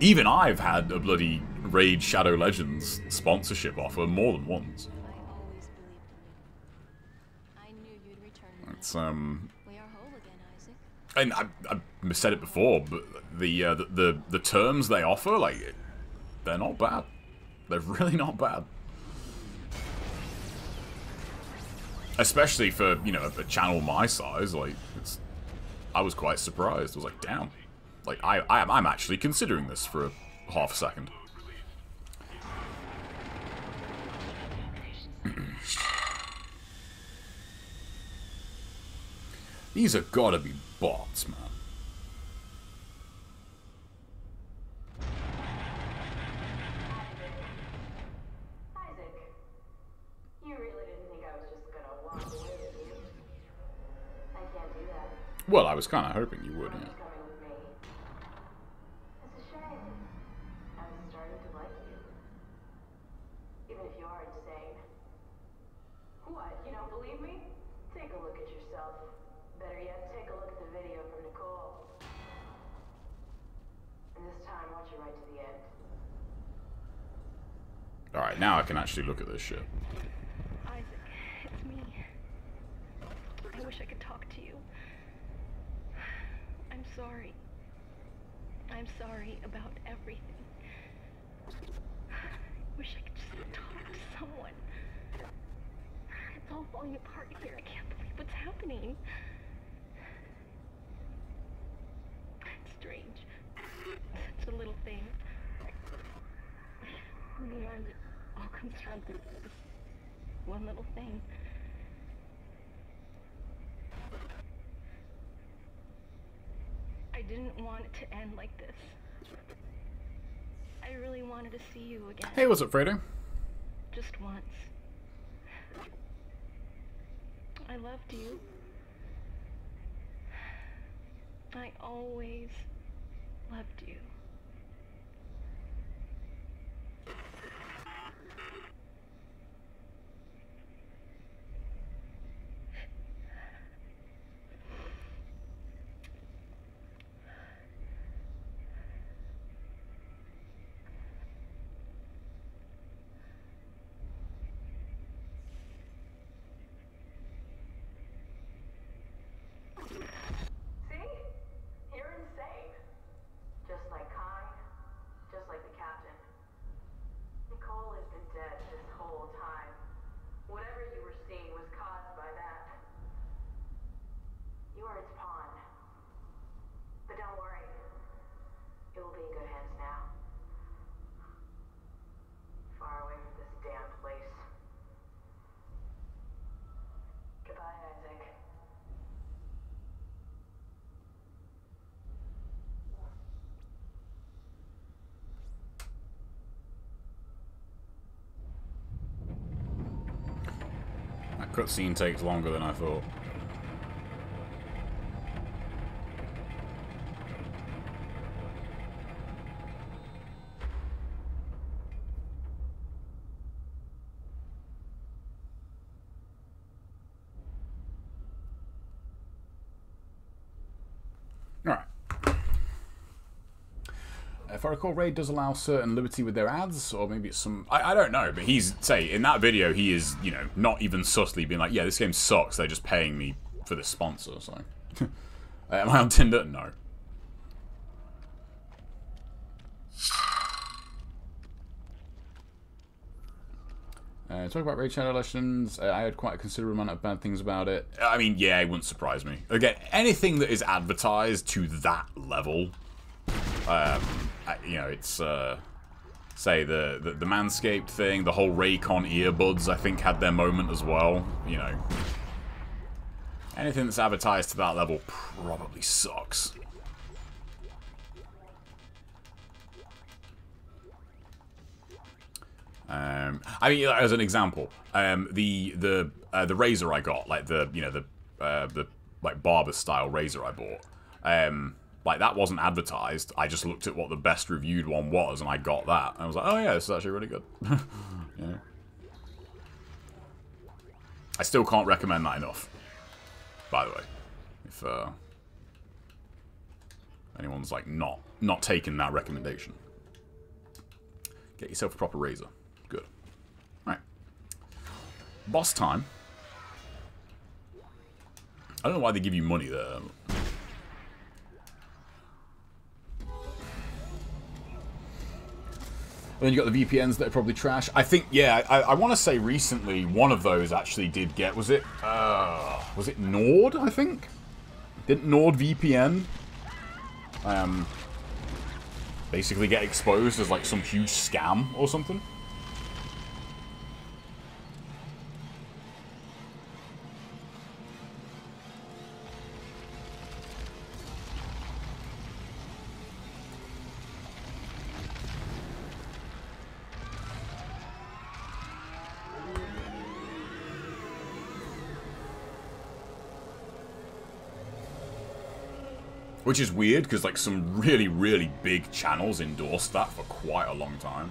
even I've had a bloody Raid Shadow Legends sponsorship offer more than once. It's um. And I, I've said it before, but the, uh, the the the terms they offer, like, they're not bad. They're really not bad. Especially for, you know, a channel my size, like, it's... I was quite surprised. I was like, damn. Like, I, I, I'm actually considering this for a half a second. These are gotta be bots, man. Well, I was kind of hoping you would, yeah. Alright, now I can actually look at this shit. Isaac, it's me. I wish I could talk to you. I'm sorry. I'm sorry about everything. I wish I could just talk to someone. It's all falling apart here. I can't believe what's happening. It's strange. Such a little thing. In the end, it all comes down to this one little thing. I didn't want it to end like this. I really wanted to see you again. Hey, what's up, Fredo? Just once. I loved you. I always loved you. See? You're insane. Just like Kyne, just like the captain. Nicole has been dead this whole time. Whatever you were seeing was caused by that. You are its pawn. But don't worry. It will be in good hands now. Far away from this damn place. Goodbye, Isaac. That cutscene takes longer than I thought. Alright. If I recall, Raid does allow certain liberty with their ads, or maybe it's some. I, I don't know, but he's say in that video he is you know not even subtly being like, yeah, this game sucks. They're just paying me for this sponsor. So, am I on Tinder? No. Uh, talk about Raid Shadow Legends. Uh, I heard quite a considerable amount of bad things about it. I mean, yeah, it wouldn't surprise me. Again, anything that is advertised to that level, um, you know, it's uh, say the, the the Manscaped thing, the whole Raycon earbuds. I think had their moment as well. You know, anything that's advertised to that level probably sucks. Um, I mean, as an example, um, the the uh, the razor I got, like the you know the uh, the like barber style razor I bought, um, like that wasn't advertised. I just looked at what the best reviewed one was, and I got that. And I was like, oh yeah, this is actually really good. yeah. I still can't recommend that enough. By the way, if uh, anyone's like not not taking that recommendation, get yourself a proper razor. Good. Right. Boss time. I don't know why they give you money there. Then you got the VPNs that are probably trash. I think, yeah, I, I want to say recently one of those actually did get, was it, uh, was it Nord, I think? Didn't Nord VPN um, basically get exposed as like some huge scam or something? Which is weird, because like some really, really big channels endorsed that for quite a long time.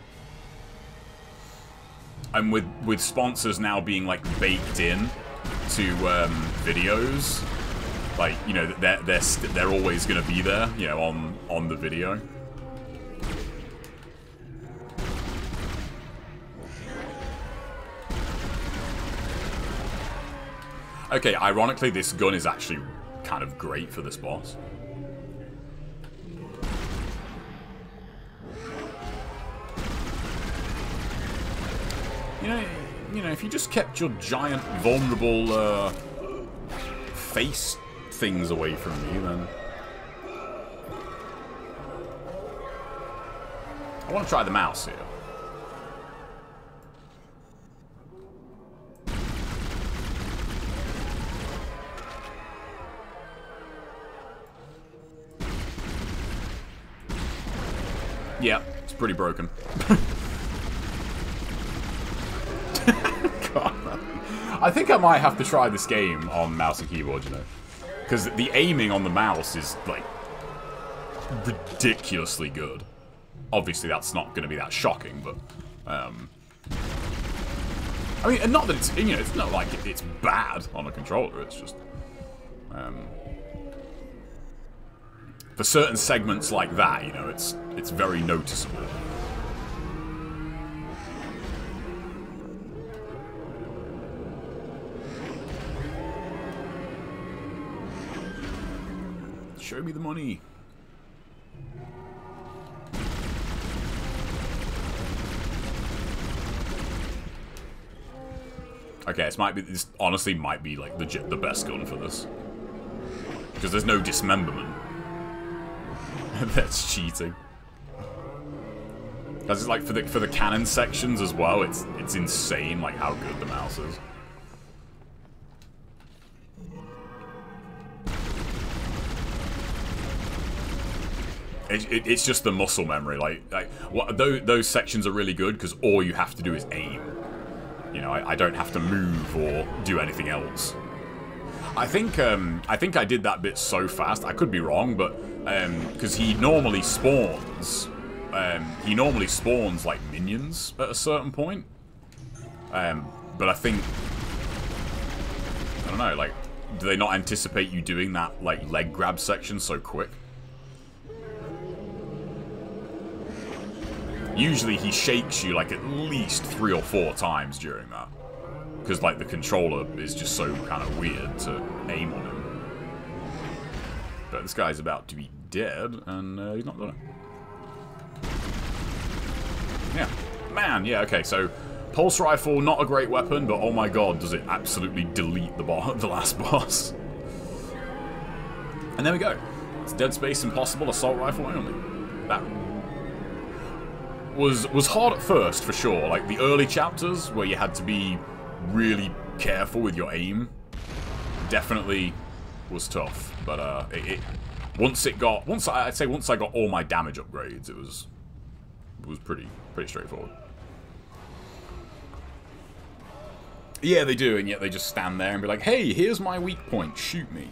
And with with sponsors now being like baked in to um, videos, like you know they're they're they're always going to be there, you know, on on the video. Okay, ironically, this gun is actually kind of great for this boss. You know, if you just kept your giant, vulnerable uh, face things away from me, then I want to try the mouse here. Yeah, it's pretty broken. I think I might have to try this game on mouse and keyboard, you know. Because the aiming on the mouse is, like, ridiculously good. Obviously, that's not going to be that shocking, but... Um, I mean, and not that it's, you know, it's not like it's bad on a controller, it's just... Um, for certain segments like that, you know, it's it's very noticeable. Show me the money. Okay, this might be. This honestly might be like legit the best gun for this because there's no dismemberment. That's cheating. Because it's like for the for the cannon sections as well. It's it's insane like how good the mouse is. It, it, it's just the muscle memory. Like, like what, those, those sections are really good because all you have to do is aim. You know, I, I don't have to move or do anything else. I think um, I think I did that bit so fast. I could be wrong, but because um, he normally spawns, um, he normally spawns like minions at a certain point. Um, but I think I don't know. Like, do they not anticipate you doing that like leg grab section so quick? Usually he shakes you like at least three or four times during that. Because like the controller is just so kind of weird to aim on him. But this guy's about to be dead, and uh, he's not gonna. Yeah. Man, yeah, okay, so Pulse Rifle, not a great weapon, but oh my god, does it absolutely delete the, bar the last boss. And there we go. It's Dead Space Impossible Assault Rifle only. That was was hard at first, for sure. Like, the early chapters, where you had to be really careful with your aim, definitely was tough. But, uh, it, it once it got... Once I, I'd say once I got all my damage upgrades, it was... It was pretty, pretty straightforward. Yeah, they do, and yet they just stand there and be like, Hey, here's my weak point, shoot me.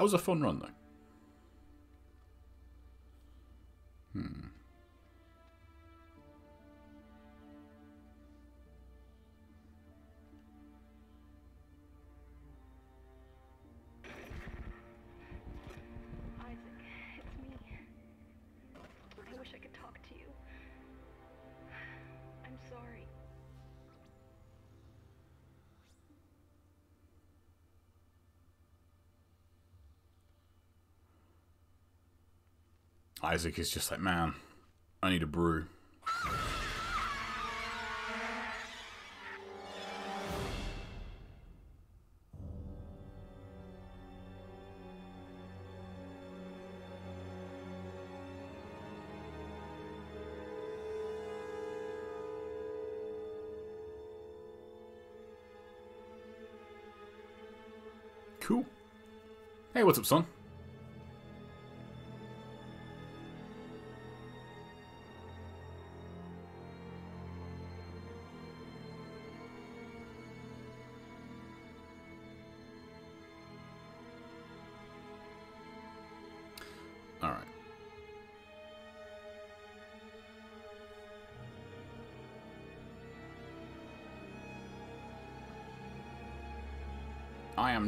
That was a fun run, though. Isaac is just like, man, I need a brew. Cool. Hey, what's up, son?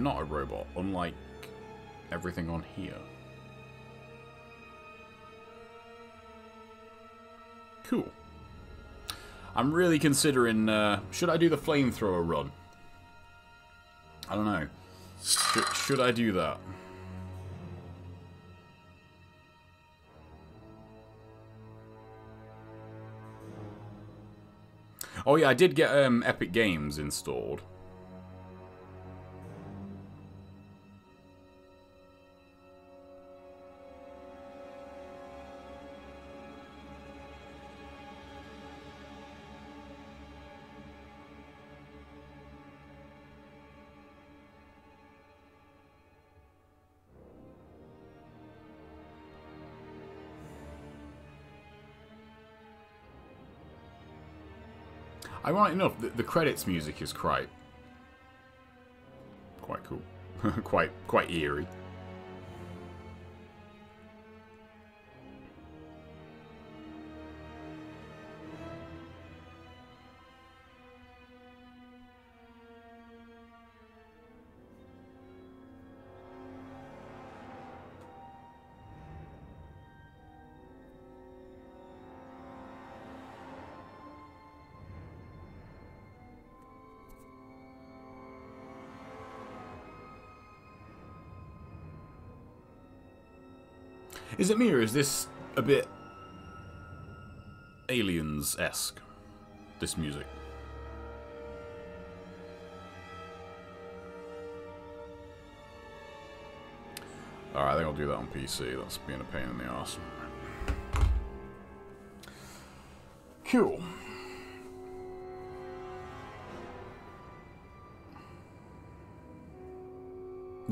Not a robot, unlike everything on here. Cool. I'm really considering, uh, should I do the flamethrower run? I don't know. Should, should I do that? Oh yeah, I did get um, Epic Games installed. Ironic enough, the, the credits music is quite, quite cool, quite quite eerie. Is it me or is this a bit aliens-esque? This music. Alright, I think I'll do that on PC. That's being a pain in the ass. Cool.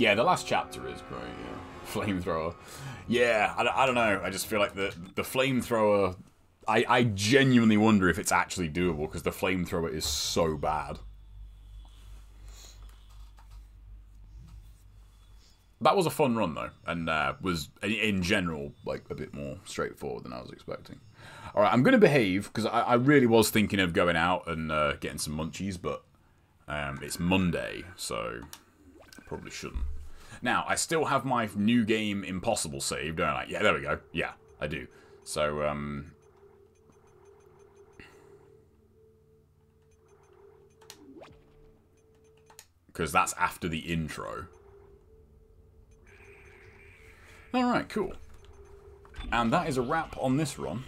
Yeah, the last chapter is great, yeah. Flamethrower. Yeah, I, I don't know. I just feel like the, the flamethrower... I, I genuinely wonder if it's actually doable, because the flamethrower is so bad. That was a fun run, though, and uh, was, in general, like a bit more straightforward than I was expecting. Alright, I'm going to behave, because I, I really was thinking of going out and uh, getting some munchies, but um, it's Monday, so probably shouldn't. Now, I still have my new game Impossible saved, don't I? Yeah, there we go. Yeah, I do. So, um... Because that's after the intro. Alright, cool. And that is a wrap on this run.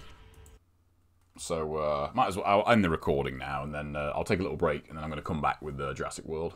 So, uh, might as well, I'll end the recording now, and then uh, I'll take a little break, and then I'm going to come back with uh, Jurassic World.